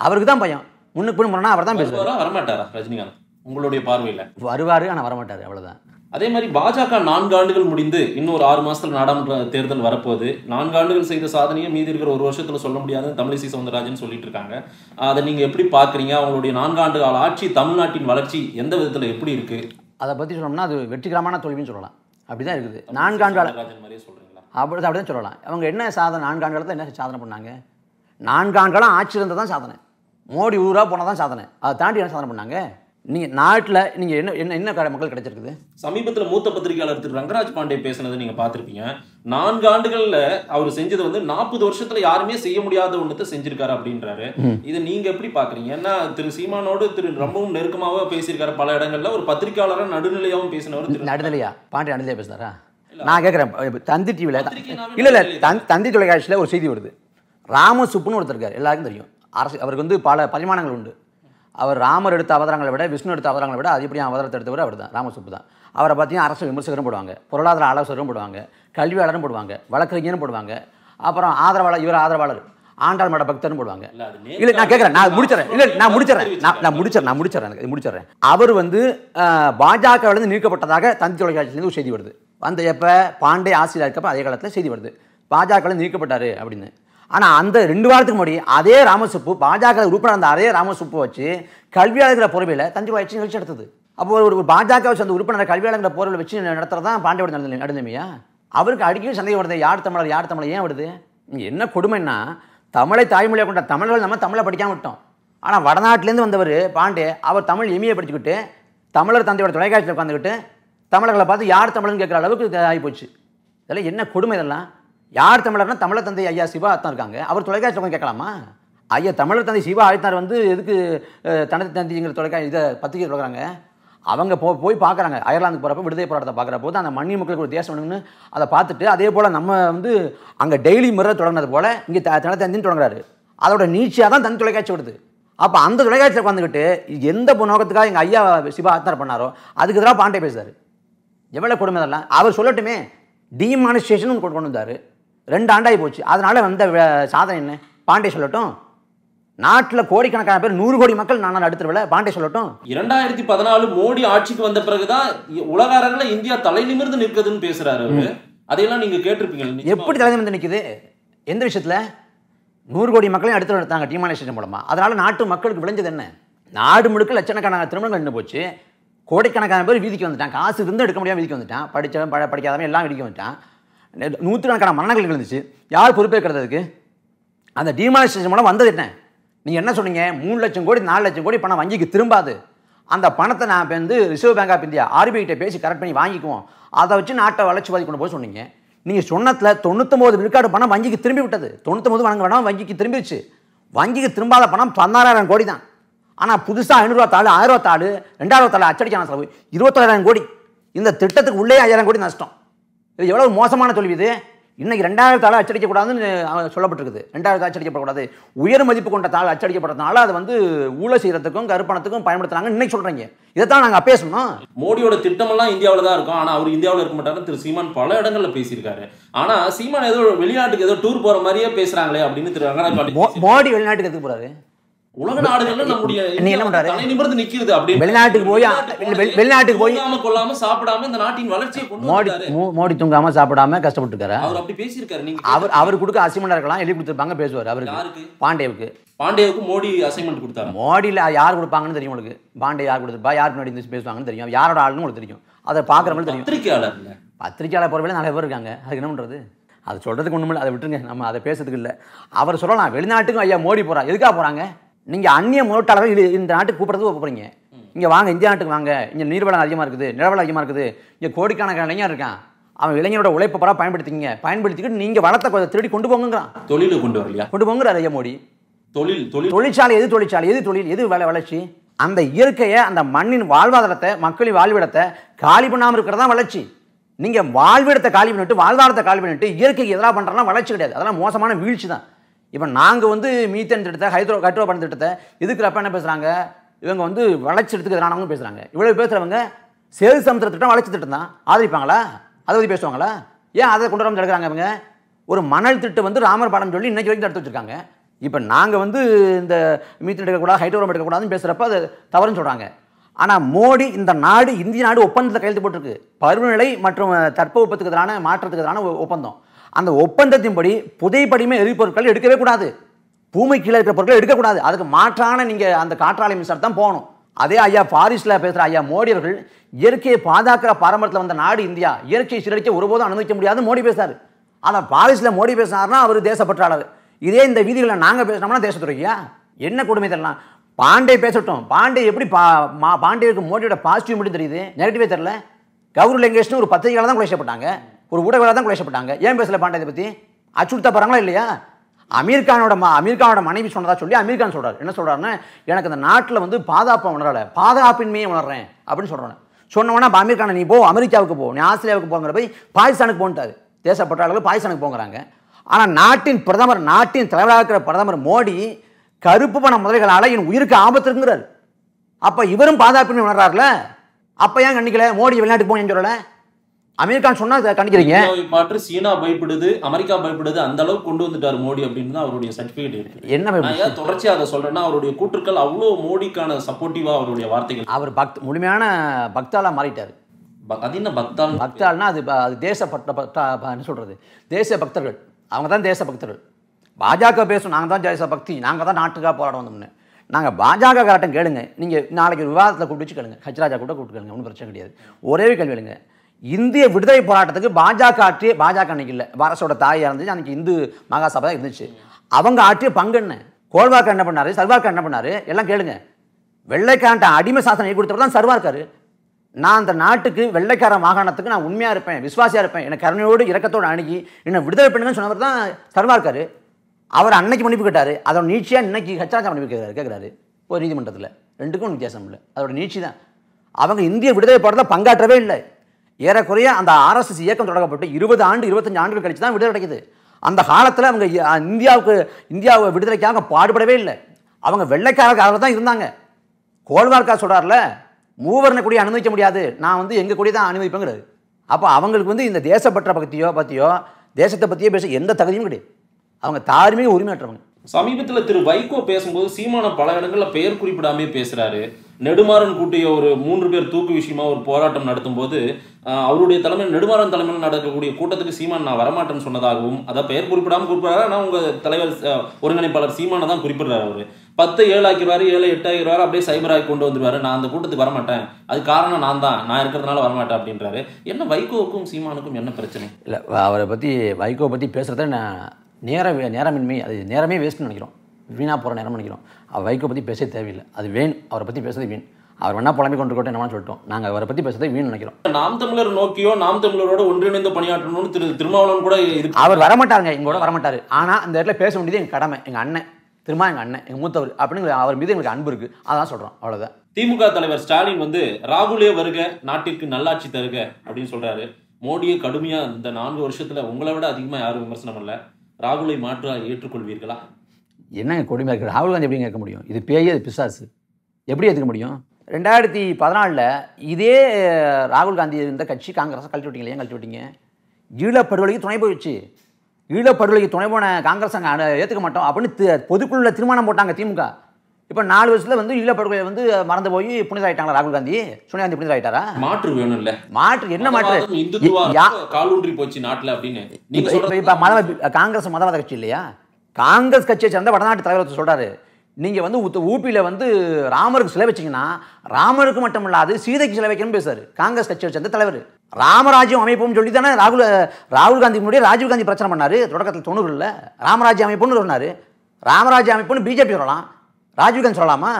அவருக்கு தான் பயம். முன்னுக்கு பின் போனா அவர் தான் பேசுவார் வரமாட்டாரா ரஜினிகாந்த்? உங்களுடைய பார்வையில? வருவாரு ஆனா வரமாட்டாரு. அவ்வளவுதான். அதே மாதிரி பாஜக நான்கு ஆண்டுகள் முடிந்து இன்னும் ஒரு ஆறு மாசத்துல நாடாளுமன்ற தேர்தல் வரப்போகுது. நான்கு ஆண்டுகள் செய்த சாதனையை மீதி இருக்கிற ஒரு வருஷத்துல சொல்ல முடியாதுன்னு தமிழிசை சவுந்தரராஜன் சொல்லிட்டு இருக்காங்க. அதை நீங்க எப்படி பாக்குறீங்க அவங்களுடைய நான்கு ஆண்டு கால ஆட்சி தமிழ்நாட்டின் வளர்ச்சி எந்த விதத்துல எப்படி இருக்கு? அதை பற்றி சொன்னோம்னா அது வெற்றிகரமான தோல்வின்னு சொல்லலாம். அப்படி தான் இருக்குது நான்காண்டு கால அப்படி அப்படி தான் சொல்லலாம். அவங்க என்ன சாதனை? நான்காண்டு காலத்தில் என்ன சாதனை பண்ணாங்க? நான்காண்டு காலம் ஆட்சி இருந்தால் தான் சாதனை. மோடி ஊராக போனால் தான் சாதனை. அதை தாண்டி என்ன சாதனை பண்ணாங்க? நீங்கள் நாட்டில் நீங்கள் என்ன என்ன என்ன க- மக்கள் கிடைச்சிருக்குது? சமீபத்துல மூத்த பத்திரிகையாளர் திரு ரங்கராஜ் பாண்டே பேசுனதை நீங்க பார்த்திருப்பீங்க. நான்கு ஆண்டுகள்ல அவர் செஞ்சது வந்து நாற்பது வருஷத்துல யாருமே செய்ய முடியாத ஒண்ணுத்த செஞ்சிருக்காரு அப்படின்றாரு. இது நீங்க எப்படி பாக்குறீங்க? ஏன்னா திரு சீமானோடு திரு ரொம்பவும் நெருக்கமாவே பேசியிருக்காரு பல இடங்கள்ல. ஒரு பத்திரிகையாளரா நடுநிலையாவும் பேசினவர் திரு நடுநிலையா? பாண்டி நடுநிலையா பேசுனாரா? நான் கேட்குறேன் தந்தி டிவியில் இல்லை இல்லை தன். தந்தி தொலைக்காட்சியில் ஒரு செய்தி வருது. ராமசுப்புன்னு ஒருத்தர் இருக்கார். எல்லாருக்கும் தெரியும். அரசு அவருக்கு வந்து பல பரிமாணங்கள் உண்டு. அவர் ராமர் எடுத்த அவதாரங்களை விட விஷ்ணு எடுத்த அவதாரங்களை விட அதிகப்படியான அவதாரத்தை எடுத்தவர் அவர் தான் ராமசுப்பு தான். அவரை பார்த்தீங்கன்னா அரசு விமர்சகரும் போடுவாங்க பொருளாதார ஆலோசகரும் போடுவாங்க கல்வியாளரும் போடுவாங்க வழக்கறிஞரும் போடுவாங்க அப்புறம் ஆதரவாளர் இவர் ஆதரவாளர் ஆண்டாள் மட பக்தரும் போடுவாங்க. இல்ல, நான் கேட்குறேன் நான் முடிச்சிடறேன் இல்லை நான் முடிச்சிடறேன் நான் நான் முடிச்சிடறேன் நான் முடிச்சிடறேன் எனக்கு முடிச்சிடறேன். அவர் வந்து பாஜகவிலிருந்து நீக்கப்பட்டதாக தந்தி தொலைக்காட்சியிலேருந்து ஒரு செய்தி வருது. வந்த எப்போ? பாண்டே ஆசிரியர் இருக்கப்ப அதே காலத்தில் செய்தி வருது. பாஜகவிலிருந்து நீக்கப்பட்டாரு அப்படின்னு. ஆனால் அந்த ரெண்டு வாரத்துக்கு முன்னாடி அதே ராமசுப்பு பாஜக உறுப்பினர் அந்த அதே ராமசுப்பு வச்சு கல்வியாளர்கிற பொறுமையில் தஞ்சை தொலைக்காட்சி நிகழ்ச்சி நடத்துது. அப்போ ஒரு ஒரு வச்சு அந்த உறுப்பினர் கல்வியாளர்கிற பொருளை வச்சு நடத்துறது தான் பாண்டியோட நடந்த நடுநிலைமையா அவருக்கு அடிக்கடி சந்தேகம் வருது யார் தமிழர் யார் தமிழர் ஏன் வருது? என்ன கொடுமைன்னா தமிழை தாய்மொழியாக கொண்ட தமிழர்கள் நம்ம தமிழை படிக்காம விட்டோம். ஆனால் வடநாட்டிலேருந்து வந்தவர் பாண்டே அவர் தமிழ் எமியை படிச்சுக்கிட்டு தமிழர் தந்தையோட தொலைக்காட்சியில் உட்காந்துக்கிட்டு தமிழர்களை பார்த்து யார் தமிழர்னு கேட்குற அளவுக்கு ஆகி போச்சு. இதெல்லாம் என்ன கொடுமை இதெல்லாம்? யார் தமிழர்னா தமிழர் தந்தை ஐயா சிவா தான் இருக்காங்க. அவர் தொலைக்காட்சி உட்காந்து கேட்கலாமா? ஐயா தமிழர் தந்தை சிவா ஆழ்த்தார் வந்து எதுக்கு தனது தந்திங்கிற தொலைக்காட்சி இதை பத்திரிகை சொல்கிறாங்க அவங்க போ போய் பார்க்குறாங்க. அயர்லாந்துக்கு போகிறப்ப விடுதலை போராட்டத்தை பார்க்குற போது அந்த மண்ணி மக்களுக்கு ஒரு தேசம் வேணும்னு அதை பார்த்துட்டு அதே போல் நம்ம வந்து அங்கே டெய்லி முறை தொடங்கினது போல் இங்கே த தனத்தந்தின்னு தொடங்குறாரு. அதோட நீச்சியாக தான் தன் தொலைக்காட்சி வருது அப்போ அந்த தொலைக்காட்சியில் உட்காந்துக்கிட்டு எந்த நோக்கத்துக்காக எங்கள் ஐயா சிவா ஆத்தார் பண்ணாரோ அதுக்கு எதிராக பாண்டே பேசுகிறார் எவ்வளோ கொடுமை அதெல்லாம். அவர் சொல்லட்டுமே. டிமானிஸ்ட்ரேஷன் கொண்டு கொண்டு வந்தார். ரெண்டு ஆண்டாகி போச்சு. அதனால வந்த சாதனை என்ன? பாண்டே சொல்லட்டும். நாட்டில் கோடிக்கணக்கான பேர் நூறு கோடி மக்கள் நான் அடுத்துருவில பாண்டே சொல்லட்டும். இரண்டாயிரத்தி பதினாலு மோடி ஆட்சிக்கு வந்த பிறகுதான் உலக அரங்கில் இந்தியா தலை நிமிர்ந்து நிற்குதுன்னு பேசுறாரு அதையெல்லாம் நீங்க கேட்டிருப்பீங்க. எப்படி தலைமை வந்து நிற்குது எந்த விஷயத்தில்? நூறு கோடி மக்களையும் அடுத்து எடுத்தாங்க டிமானிஸ்ட்ரேஷன் மூலமாக அதனால நாட்டு மக்களுக்கு விளைஞ்சது என்ன? நாடு முழுக்க லட்சக்கணக்கான திருமணங்கள் நின்று போச்சு. கோடிக்கணக்கான பேர் வீதிக்கு வந்துட்டான் காசு இருந்து எடுக்க முடியாம வீதிக்கு வந்துட்டான். படித்தவன் பழ படிக்காதவன் எல்லாம் வீதிக்கு வந்துட்டான். நூற்றுக்கணக்கான மரணங்கள் இருந்துச்சு யார் பொறுப்பேற்கிறதுக்கு? அந்த டிமானிஸ்ட்ரேஷன் மூலம் வந்தது என்ன? நீங்கள் என்ன சொன்னீங்க? மூணு லட்சம் கோடி நாலு லட்சம் கோடி பணம் வங்கிக்கு திரும்பாது. அந்த பணத்தை நான் இப்போ வந்து ரிசர்வ் பேங்க் ஆஃப் இந்தியா ஆர்பிஐகிட்ட பேசி கரெக்ட் பண்ணி வாங்கிக்குவோம். அதை வச்சு நாட்டை வளர்ச்சி பாதி கொண்டு போய் சொன்னீங்க. நீங்கள் சொன்னத்தில் தொண்ணூத்தொம்பது விழுக்காடு பணம் வங்கிக்கு திரும்பி விட்டது. தொண்ணூத்தொம்பது வணங்க வேணாம் வங்கிக்கு திரும்பிடுச்சு வங்கிக்கு திரும்பாத பணம் பதினாறாயிரம் கோடி தான். ஆனால் புதுசாக ஐநூறுரூவா தாள் ஆயிரம் தாள் ரெண்டாயிரம் தாள் அச்சடிக்கான செலவு இருபத்தாயிரம் கோடி. இந்த திட்டத்துக்கு உள்ளே ஐயாயிரம் கோடி நஷ்டம். இது எவ்வளவு மோசமான தோல்வி இது? இன்னைக்கு ரெண்டாயிரம் தாள் அச்சடிக்கக்கூடாதுன்னு சொல்லப்பட்டிருக்குது. ரெண்டாயிரம் அச்சடிக்கப்படக்கூடாது. உயர் மதிப்பு கொண்ட தாள் அச்சடிக்கப்படுறதுனால அதை வந்து ஊழல் செய்யறதுக்கும் கருப்பணத்துக்கும் பயன்படுத்துறாங்க. இன்னைக்கு சொல்றீங்க இதைத்தான் நாங்கள் அப்பயே சொன்னோம். மோடியோட திட்டமெல்லாம் இந்தியாவில் தான் இருக்கும். ஆனா அவர் இந்தியாவில் இருக்க மாட்டாரு திரு சீமான் பல இடங்கள்ல பேசியிருக்காரு. ஆனா சீமான் ஏதோ வெளிநாட்டுக்கு ஏதோ டூர் போற மாதிரியே பேசுறாங்களே அப்படின்னு திரு மோடி வெளிநாட்டுக்கு எதுக்கு போறாரு? உலக நாடுகள்ல நம்முடைய என்ன பண்றாரு? நிமிர்ந்து நிக்கிறது அப்படின்னு வெளிநாட்டுக்கு போய் வெளி- வெளிநாட்டுக்கு போய் கொள்ளாம சாப்பிடாம இந்த நாட்டின் வளர்ச்சியை கொண்டு மோடி தூங்காம சாப்பிடாம கஷ்டப்பட்டு இருக்காரு அவர் அப்படி பேசியிருக்காரு நீங்க அவர் அவர் கொடுக்க அசிமண்டா இருக்கலாம் எழுதி கொடுத்துருப்பாங்க பேசுவார் அவருக்கு. பாண்டேவுக்கு. பாண்டேவுக்கு மோடி அசைன்மெண்ட் கொடுத்தாரு? மோடியில் யார் கொடுப்பாங்கன்னு தெரியும் உங்களுக்கு? பாண்டே யார் கொடுத்துருப்பா? யார் முன்னாடி பேசுவாங்கன்னு தெரியும். யாரோட ஆளுன்னு உங்களுக்கு தெரியும். அதை பார்க்குறவங்களுக்கு தெரியும். பத்திரிகையாளர் இல்ல பத்திரிக்கையாளர் போகிறவங்களே நிறைய பேர் இருக்காங்க. அதுக்கு என்ன பண்ணுறது அது சொல்கிறதுக்கு ஒன்றும் இல்லை அதை விட்டுருங்க. நம்ம அதை பேசுறதுக்கு இல்லை. அவர் சொல்லலாம் வெளிநாட்டுக்கும் ஐயா மோடி போகிறா எதுக்காக போகிறாங்க நீங்கள் அந்நிய முதலீட்டாளர்கள் இந்த நாட்டுக்கு கூப்பிட்றதுக்கு போகிறீங்க இங்கே வாங்க இந்தியா நாட்டுக்கு வாங்க. இங்கே நீர்வளம் அதிகமாக இருக்குது நிலவளம் அதிகமாக இருக்குது. இங்கே கோடிக்கணக்கான இளைஞர் இருக்கான். அவன் இளைஞரோட உழைப்பை பரவ பயன்படுத்திக்கிங்க. பயன்படுத்திக்கிட்டு நீங்கள் வளத்தை கொஞ்சம் திருடி கொண்டு போங்கிறான் தொழிலை கொண்டு வரலையா? கொண்டு போங்கிறார் ஐயா மோடி. தொழில் தொழில். தொழிற்சாலை எது தொழிற்சாலை? எது தொழில்? எது வள வளர்ச்சி? அந்த இயற்கையை அந்த மண்ணின் வாழ்வாதாரத்தை மக்களின் வாழ்விடத்தை காலி பண்ணாமல் இருக்கிறது வளர்ச்சி? நீங்கள் வாழ்விடத்தை காலி பண்ணிட்டு வாழ்வாதாரத்தை காலி பண்ணிட்டு இயற்கைக்கு எதிராக பண்ணுறதுலாம் வளர்ச்சி கிடையாது. அதெல்லாம் மோசமான வீழ்ச்சி தான் இப்போ நாங்கள் வந்து மீத்தன் திட்டத்தை ஹைட்ரோ ஹைட்ரோ பணம் திட்டத்தை எதுக்குறப்ப என்ன பேசுகிறாங்க இவங்க வந்து வளர்ச்சி எடுத்துக்கு எதிரானவங்க பேசுகிறாங்க இவ்வளோ பேசுகிறவங்க சேது சமுத்திர திட்டம் வளர்ச்சி திட்டம் தான். ஆதரிப்பாங்களா? அதை பற்றி பேசுவாங்களா? ஏன் அதை கொண்டு வர எடுக்கிறாங்க இவங்க? ஒரு மணல் திட்டம் வந்து ராமர் பாடம் சொல்லி இன்றைக்கி வரைக்கும் தடுத்து வச்சுருக்காங்க. இப்போ நாங்கள் வந்து இந்த மீத்தன் எடுக்கக்கூடாது ஹைட்ரோரம் எடுக்கக்கூடாதுன்னு பேசுகிறப்ப அது தவறுன்னு சொல்கிறாங்க ஆனால் மோடி இந்த நாடு இந்திய நாடு ஒப்பந்தத்தில் கையெழுத்து போட்டிருக்கு. பருவநிலை மற்றும் தட்பவெப்பத்துக்கு எதிரான மாற்றத்துக்கு எதிரான ஒப்பந்தம். அந்த ஒப்பந்தத்தின்படி புதைப்படிமை எரிபொருட்கள் எடுக்கவே கூடாது. பூமி கீழே இருக்கிற பொருட்கள் எடுக்கக்கூடாது அதுக்கு மாற்றான நீங்கள் அந்த காற்றாலை மின்சாரம் தான் போகணும். அதே ஐயா பாரிஸில் பேசுகிற ஐயா மோடி அவர்கள் இயற்கையை பாதுகாக்கிற பாரம்பரியத்தில் வந்த நாடு இந்தியா இயற்கையை சீரழிக்க ஒருபோதும் அனுமதிக்க முடியாது மோடி பேசுறாரு. ஆனால் பாரிஸில் மோடி பேசினார்னா அவர் தேசப்பற்றாளர் இதே இந்த வீதிகளில் நாங்கள் பேசினோம்னா தேசத்துறையா என்ன கொடுமை இதெல்லாம் பாண்டே பேசட்டும். பாண்டே எப்படி பா மா பாண்டேவுக்கு மோடியோட பாசிட்டிவ் மட்டும் தெரியுது? நெகட்டிவே தெரியல. கௌரி லங்கேஷ்னு ஒரு பத்திரிகையாளர் தான் குலைச்சப்பட்டாங்க ஒரு ஊடகவியலாளர் தான் குலைச்சப்பட்டாங்க ஏன் பேசல பாண்டே இதை பற்றி அச்சுறுத்த போகிறாங்களா இல்லையா? அமீர்கானோட ம அமீர்கானோட மனைவி சொன்னதா சொல்லி அமீர்கான் சொல்கிறார் என்ன சொல்கிறாருன்னா எனக்கு இந்த நாட்டில் வந்து பாதுகாப்பை உணரலை. பாதுகாப்பின்மையை உணர்றேன் அப்படின்னு சொல்கிறேன் சொன்னவொன்னே அப்ப அமீர் கானை நீ போ அமெரிக்காவுக்கு போ நீ ஆஸ்திரேலியாவுக்கு போங்கிற போய் பாகிஸ்தானுக்கு போன்ட்டாரு. தேசப்பட்டாளர்கள் பாகிஸ்தானுக்கு போங்கிறாங்க. ஆனால் நாட்டின் பிரதமர் நாட்டின் தலைவராக இருக்கிற பிரதமர் மோடி கருப்பு பண முதலைகளால் என் உயிருக்கு ஆபத்து இருக்குங்கிறார் அப்போ இவரும் பாதுகாப்பின்மை உணர்றாருல? அப்போ ஏன் கண்டிக்கல? மோடி வெளிநாட்டுக்கு போகணும்னு சொல்லலை? அமீர் கான் சொன்னா இந்தியாவை மாற்று. சீனா பயப்படுது அமெரிக்கா பயப்படுது அந்த அளவுக்கு கொண்டு வந்துட்டாரு மோடி அப்படின்னு தான் அவருடைய சர்டிபிகேட் இருக்கு. என்ன நான் பயப்படு- ஏன் தொடர்ச்சியா அதை சொல்றேன்னா அவருடைய கூற்றுக்கள் அவ்வளோ மோடிக்கான சப்போர்ட்டிவா அவருடைய வார்த்தைகள். அவர் பக்த் முழுமையான பக்தாலா மாறிட்டார். அது என்ன பக்தால்? பக்தாள்னா அது அது தேசப்பட்ட பக்தா என்ன சொல்றது? தேச பக்தர்கள். அவங்க தான் தேச பக்தர்கள். பாஜக பேசும் நாங்கள் தான் தேச பக்தி நாங்கள் தான் நாட்டுக்காக போராட வந்தோம்னு. நாங்கள் பாஜக காட்டம் கேளுங்க. நீங்கள் நாளைக்கு விவாதத்தில் கூப்பிட்டு வச்சு கேளுங்க. ஹச்ராஜா கூட கூப்பிட்டு கேளுங்க ஒன்றும் பிரச்சனை கிடையாது. ஒரே ஒரு கேள்வி கேளுங்க. இந்திய விடுதலை போராட்டத்துக்கு பாஜக ஆற்றிய பாஜக அன்னைக்கு இல்லை பாரசோட தாயாக இருந்துச்சு. அன்னைக்கு இந்து மகாசபை தான் இருந்துச்சு. அவங்க ஆற்றிய பங்கு என்ன? கோல்வார்க்கர் என்ன பண்ணார்? சர்வார்க்கர் என்ன பண்ணார்? எல்லாம் கேளுங்க. வெள்ளைக்காரன்ட்ட அடிமை சாசனம் கொடுத்தவர் தான் சர்வார்கர். நான் அந்த நாட்டுக்கு வெள்ளைக்கார மாகாணத்துக்கு நான் உண்மையாக இருப்பேன் விசுவாசியாக இருப்பேன் என்னை கருணையோடு இறக்கத்தோடு அணுகி என்னை விடுதலை பண்ணுங்கன்னு சொன்னவர் தான் சர்வார்கர். அவர் அன்னைக்கு மன்னிப்பு கேட்டார். அதோட நீட்சியாக இன்னைக்கு ஹச்சாச்சா மன்னிப்பு கேட்குறாரு கேட்குறாரு. ஒரு நீதிமன்றத்தில். ரெண்டுக்கும் வித்தியாசம் இல்லை. அதோட நீட்சி தான். அவங்க இந்திய விடுதலை போராட்டத்தில் பங்காற்றவே இல்லை. ஏறக்குறைய அந்த ஆர்எஸ்எஸ் இயக்கம் தொடங்கப்பட்டு இருபது ஆண்டு இருபத்தஞ்சு ஆண்டுகள் கழிச்சு தான் விடுதலை கிடைக்குது அந்த காலத்தில் அவங்க இந்தியாவுக்கு இந்தியாவை விடுதலைக்காக பாடுபடவே இல்லை. அவங்க வெள்ளைக்காரர்கள் தான் இருந்தாங்க. கோல்வார்க்கா சொல்கிறார்ல மூவர்ண கூடிய அனுமதிக்க முடியாது. நான் வந்து எங்கள் கூடிய தான் அனுமதிப்பேங்கிறது அப்போ அவங்களுக்கு வந்து இந்த தேசப்பற்ற பற்றியோ பற்றியோ தேசத்தை பற்றியோ பேச எந்த தகுதியும் கிடையாது. அவங்க தார்மீக உரிமையற்றவங்க. சமீபத்தில் திரு வைகோ பேசும்போது சீமான பல இடங்களில் பெயர் குறிப்பிடாமே பேசுகிறாரு நெடுமாறன் கூட்டிய ஒரு மூன்று பேர் தூக்கு விஷயமா ஒரு போராட்டம் நடத்தும் போது அவருடைய தலைமை நெடுமாறன் தலைமையில் நடக்கக்கூடிய கூட்டத்துக்கு சீமான் நான் வரமாட்டேன்னு சொன்னதாகவும் அதை பெயர் குறிப்பிடாம குறிப்பிடறாரு. ஆனால் உங்கள் தலைவர் ஒருங்கிணைப்பாளர் சீமானை தான் குறிப்பிடுறாரு அவர். பத்து ஏழு ஆக்கிடுவாரு ஏழு எட்டு ஆக்கிடுவாரு அப்படியே சைபர் ஆகி கொண்டு வந்துடுவாரு. நான் அந்த கூட்டத்துக்கு வரமாட்டேன். அது காரணம் நான் தான். நான் இருக்கிறதுனால வரமாட்டேன் அப்படின்றாரு. என்ன வைகோவுக்கும் சீமானுக்கும் என்ன பிரச்சனை? இல்லை அவரை பற்றி வைகோவை பற்றி பேசுகிறத நான் நேர நேரமின்மை அது நேரமே வேஸ்ட்னு நினைக்கிறோம். வீணாக போகிற நேரம் நினைக்கிறோம். அவர் வைகோ பற்றி பேச தேவையில்லை. அது வேணும் அவரை பற்றி பேசுறது வீண். அவர் வேணா கொண்டு இருக்கட்டும் என்ன சொல்லிட்டோம். நாங்கள் அவரை பற்றி பேசுறதை வீண் நினைக்கிறோம். நாம் தமிழர் நோக்கியோ நாம் தமிழரோட ஒன்றிணைந்து பணியாற்றணும்னு திரு திருமாவளவன் கூட இது அவர் வரமாட்டாருங்க எங்களோட வரமாட்டார். ஆனால் அந்த இடத்துல பேச வேண்டியது எங்கள் கடமை எங்கள் அண்ணன். திரும்ப எங்கள் அண்ணன் எங்கள் மூத்தவர் அப்படின்னு அவர் மீது எங்களுக்கு அன்பு இருக்குது அதான் சொல்கிறோம் அவ்வளோதான் திமுக தலைவர் ஸ்டாலின் வந்து ராகுலே வருக நாட்டிற்கு நல்லாட்சி தருக அப்படின்னு சொல்றாரு. மோடியை கடுமையா இந்த நான்கு வருஷத்துல உங்களை விட அதிகமா யாரும் விமர்சனம் பண்ணல ராகுலை மாற்றா ஏற்றுக்கொள்வீர்களா? என்னங்க கொடுமையாக இருக்குது? ராகுல் காந்தி எப்படிங்க ஏற்க முடியும்? இது பேயே அது பிசாசு. எப்படி ஏற்றுக்க முடியும்? ரெண்டாயிரத்தி பதினாலில் இதே ராகுல் காந்தி இருந்த கட்சி காங்கிரஸை கழட்டி விட்டீங்க ஏன் கழட்டி விட்டீங்க. ஈழப்படுகொலைக்கு துணை போயிடுச்சு. ஈழப்படுகொலைக்கு துணை போன காங்கிரஸ் அங்கே ஏற்றுக்க மாட்டோம் அப்படின்னு பொதுக்குழுல தீர்மானம் போட்டாங்க திமுக. இப்போ நாலு வருஷத்துல வந்து ஈழப்படுகொலை வந்து மறந்து போய் புனிதராயிட்டாங்களா ராகுல் காந்தி சோனியா காந்தி புனிதராயிட்டாரா? மாற்று வேணும் இல்ல மாற்று என்ன மாற்று? காலூன்றி போச்சு நாட்டுல அப்படின்னு. இப்ப- காங்கிரஸ் மதவாத கட்சி இல்லையா? காங்கிரஸ் கட்சியை சேர்ந்த வடநாட்டு தலைவர் ஒருத்தர் சொல்றாரு. நீங்க வந்து ஊபியில வந்து ராமருக்கு சிலை வச்சீங்கன்னா ராமருக்கு மட்டும் இல்லாது சீதைக்கு சிலை வைக்கணும்னு பேசுறாரு. காங்கிரஸ் கட்சியை சேர்ந்த தலைவர். ராமராஜ்யம் அமைப்பும் சொல்லி தானே ராகுல் ராகுல் காந்தி முன்னாடி ராஜீவ் காந்தி பிரச்சனை பண்ணாரு. தொடக்கத்தில் தொண்ணூறுல ராமராஜ்ய அமைப்புன்னு சொன்னாரு. ராமராஜ்ய அமைப்புன்னு பிஜேபி சொல்லலாம். ராஜீவ் காந்தி சொல்லலாமா?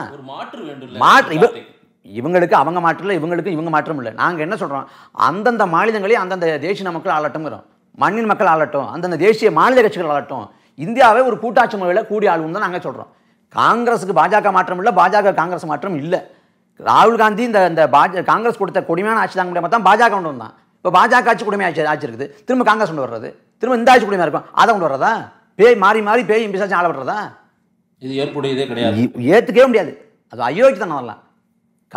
மாற்று இல்ல. இவ இவங்களுக்கு அவங்க மாற்றல இவங்களுக்கு இவங்க மாற்றம் இல்லை. நாங்கள் என்ன சொல்கிறோம் அந்தந்த மாநிலங்களே அந்தந்த தேசிய மக்கள் ஆளட்டும்ங்கிறோம். மண்ணின் மக்கள் ஆளட்டும் அந்தந்த தேசிய மாநில கட்சிகள் ஆளட்டும். இந்தியாவை ஒரு கூட்டாட்சி முறையில் கூடி ஆளும் தான் நாங்கள் சொல்கிறோம் காங்கிரஸுக்கு பாஜக மாற்றம் இல்லை பாஜக காங்கிரஸ் மாற்றம் இல்லை. ராகுல் காந்தி இந்த இந்த பாஜ காங்கிரஸ் கொடுத்த கொடுமையான ஆட்சி தாங்க முடியாம தான் பாஜக கொண்டு வந்தான். இப்போ பாஜக ஆட்சி கொடுமை ஆட்சி ஆட்சி இருக்குது திரும்ப காங்கிரஸ் கொண்டு வர்றது. திரும்ப இந்த ஆட்சி கொடுமையாக இருக்கும். அதை கொண்டு வர்றதா? பேய் மாறி மாறி பேய் பிசாச்சும் ஆள விடுறதா? இது ஏற்புடையதே கிடையாது. ஏத்துக்கவே முடியாது. அது அயோக்கியத்தனம் அதெல்லாம்.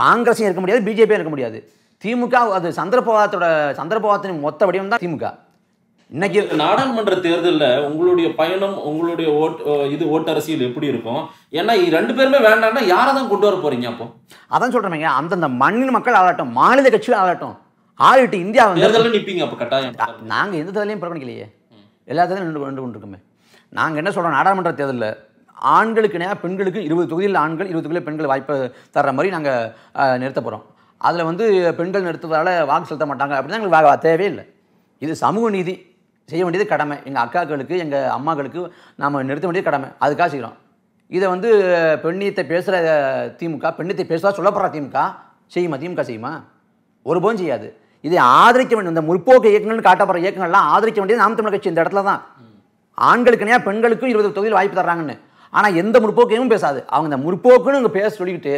காங்கிரஸும் இருக்க முடியாது பிஜேபியும் இருக்க முடியாது. திமுக அது சந்திரபவாதத்தோட சந்திரபவாதத்தின் மொத்த வடிவம் தான் திமுக. இன்னைக்கு நாடாளுமன்ற தேர்தல்ல உங்களுடைய பயணம் உங்களுடைய ஓட் இது ஓட்டரசியல் எப்படி இருக்கும்? ஏன்னா ரெண்டு பேருமே வேண்டாம்னா யாரை தான் கொண்டு வர போறீங்க அப்போ? அதான் சொல்றேங்க அந்தந்த மண்ணின் மக்கள் ஆளட்டும் மாநில கட்சிகள் ஆளட்டும் ஆளிட்டு இந்தியா வந்து தேர்தல்ல நிப்பீங்க அப்ப கட்டாயம். நாங்கள் எந்த தேர்தலையும் புறக்கணிக்கலையே. எல்லா தேர்தலும் நின்று கொண்டு கொண்டிருக்குமே. நாங்கள் என்ன சொல்கிறோம் நாடாளுமன்ற தேர்தலில் ஆண்களுக்கு இணையாக பெண்களுக்கு இருபது தொகுதியில் ஆண்கள் இருபது தொகுதியில் பெண்கள் வாய்ப்பு தர்ற மாதிரி நாங்கள் நிறுத்த போகிறோம் அதில் வந்து பெண்கள் நிறுத்துவதால் வாக்கு செலுத்த மாட்டாங்க அப்படின்னா எங்களுக்கு தேவையே இல்லை இது சமூக நீதி. செய்ய வேண்டியது கடமை. எங்கள் அக்காக்களுக்கு எங்கள் அம்மாக்களுக்கு நாம் நிறுத்த வேண்டியது கடமை. அதுக்காக செய்கிறோம் இதை வந்து பெண்ணியத்தை பேசுகிற திமுக பெண்ணியத்தை பேசுகிறா சொல்லப்படுற திமுக செய்யுமா? திமுக செய்யுமா? ஒருபோதும் செய்யாது. இதை ஆதரிக்க வேண்டும். இந்த முற்போக்கு இயக்கங்கள்னு காட்டப்படுற இயக்கங்கள்லாம் ஆதரிக்க வேண்டியது நாம் தமிழர் கட்சி இந்த இடத்துல தான். ஆண்களுக்குனையா பெண்களுக்கும் இருபது தொகுதியில் வாய்ப்பு தர்றாங்கன்னு. ஆனால் எந்த முற்போக்கையும் பேசாது. அவங்க இந்த முற்போக்குன்னு இங்கே பேச சொல்லிக்கிட்டு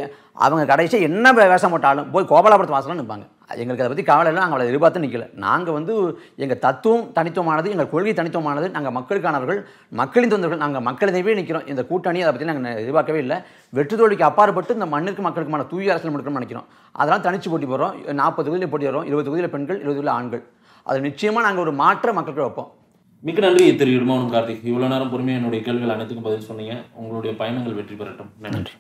அவங்க கடைசியாக என்ன வேஷம் போட்டாலும் போய் கோபாலபுரத்து வாசலாம் நிற்பாங்க எங்களுக்கு அதை பற்றி கவலை இல்லை நாங்கள் அவளை எதிர்பார்த்து நிற்கல நாங்கள் வந்து எங்கள் தத்துவம் தனித்துவமானது எங்கள் கொள்கை தனித்துவமானது நாங்கள் மக்களுக்கானவர்கள் மக்களின் தொண்டர்கள் நாங்கள் மக்களிடையே நிற்கிறோம் இந்த கூட்டணி அதை பற்றி நாங்கள் எதிர்பார்க்கவே இல்லை. வெற்றி தோல்விக்கு அப்பாற்பட்டு இந்த மண்ணுக்கு மக்களுக்குமான தூய அரசியல் முடிக்கணும்னு நினைக்கிறோம். அதெல்லாம் தனிச்சு போட்டி போடுறோம். நாற்பது தொகுதியில் போட்டி வரோம் இருபது தொகுதியில் பெண்கள் இருபது தொகுதியில் ஆண்கள். அது நிச்சயமாக நாங்கள் ஒரு மாற்ற மக்களுக்கு வைப்போம். மிக்க நன்றி திரு இடுமாவனம் கார்த்திக். இவ்வளவு நேரம் பொறுமையா என்னுடைய கேள்விகள் அனைத்துக்கும் பதில் சொன்னீங்க. உங்களுடைய பயணங்கள் வெற்றி பெறட்டும். நன்றி.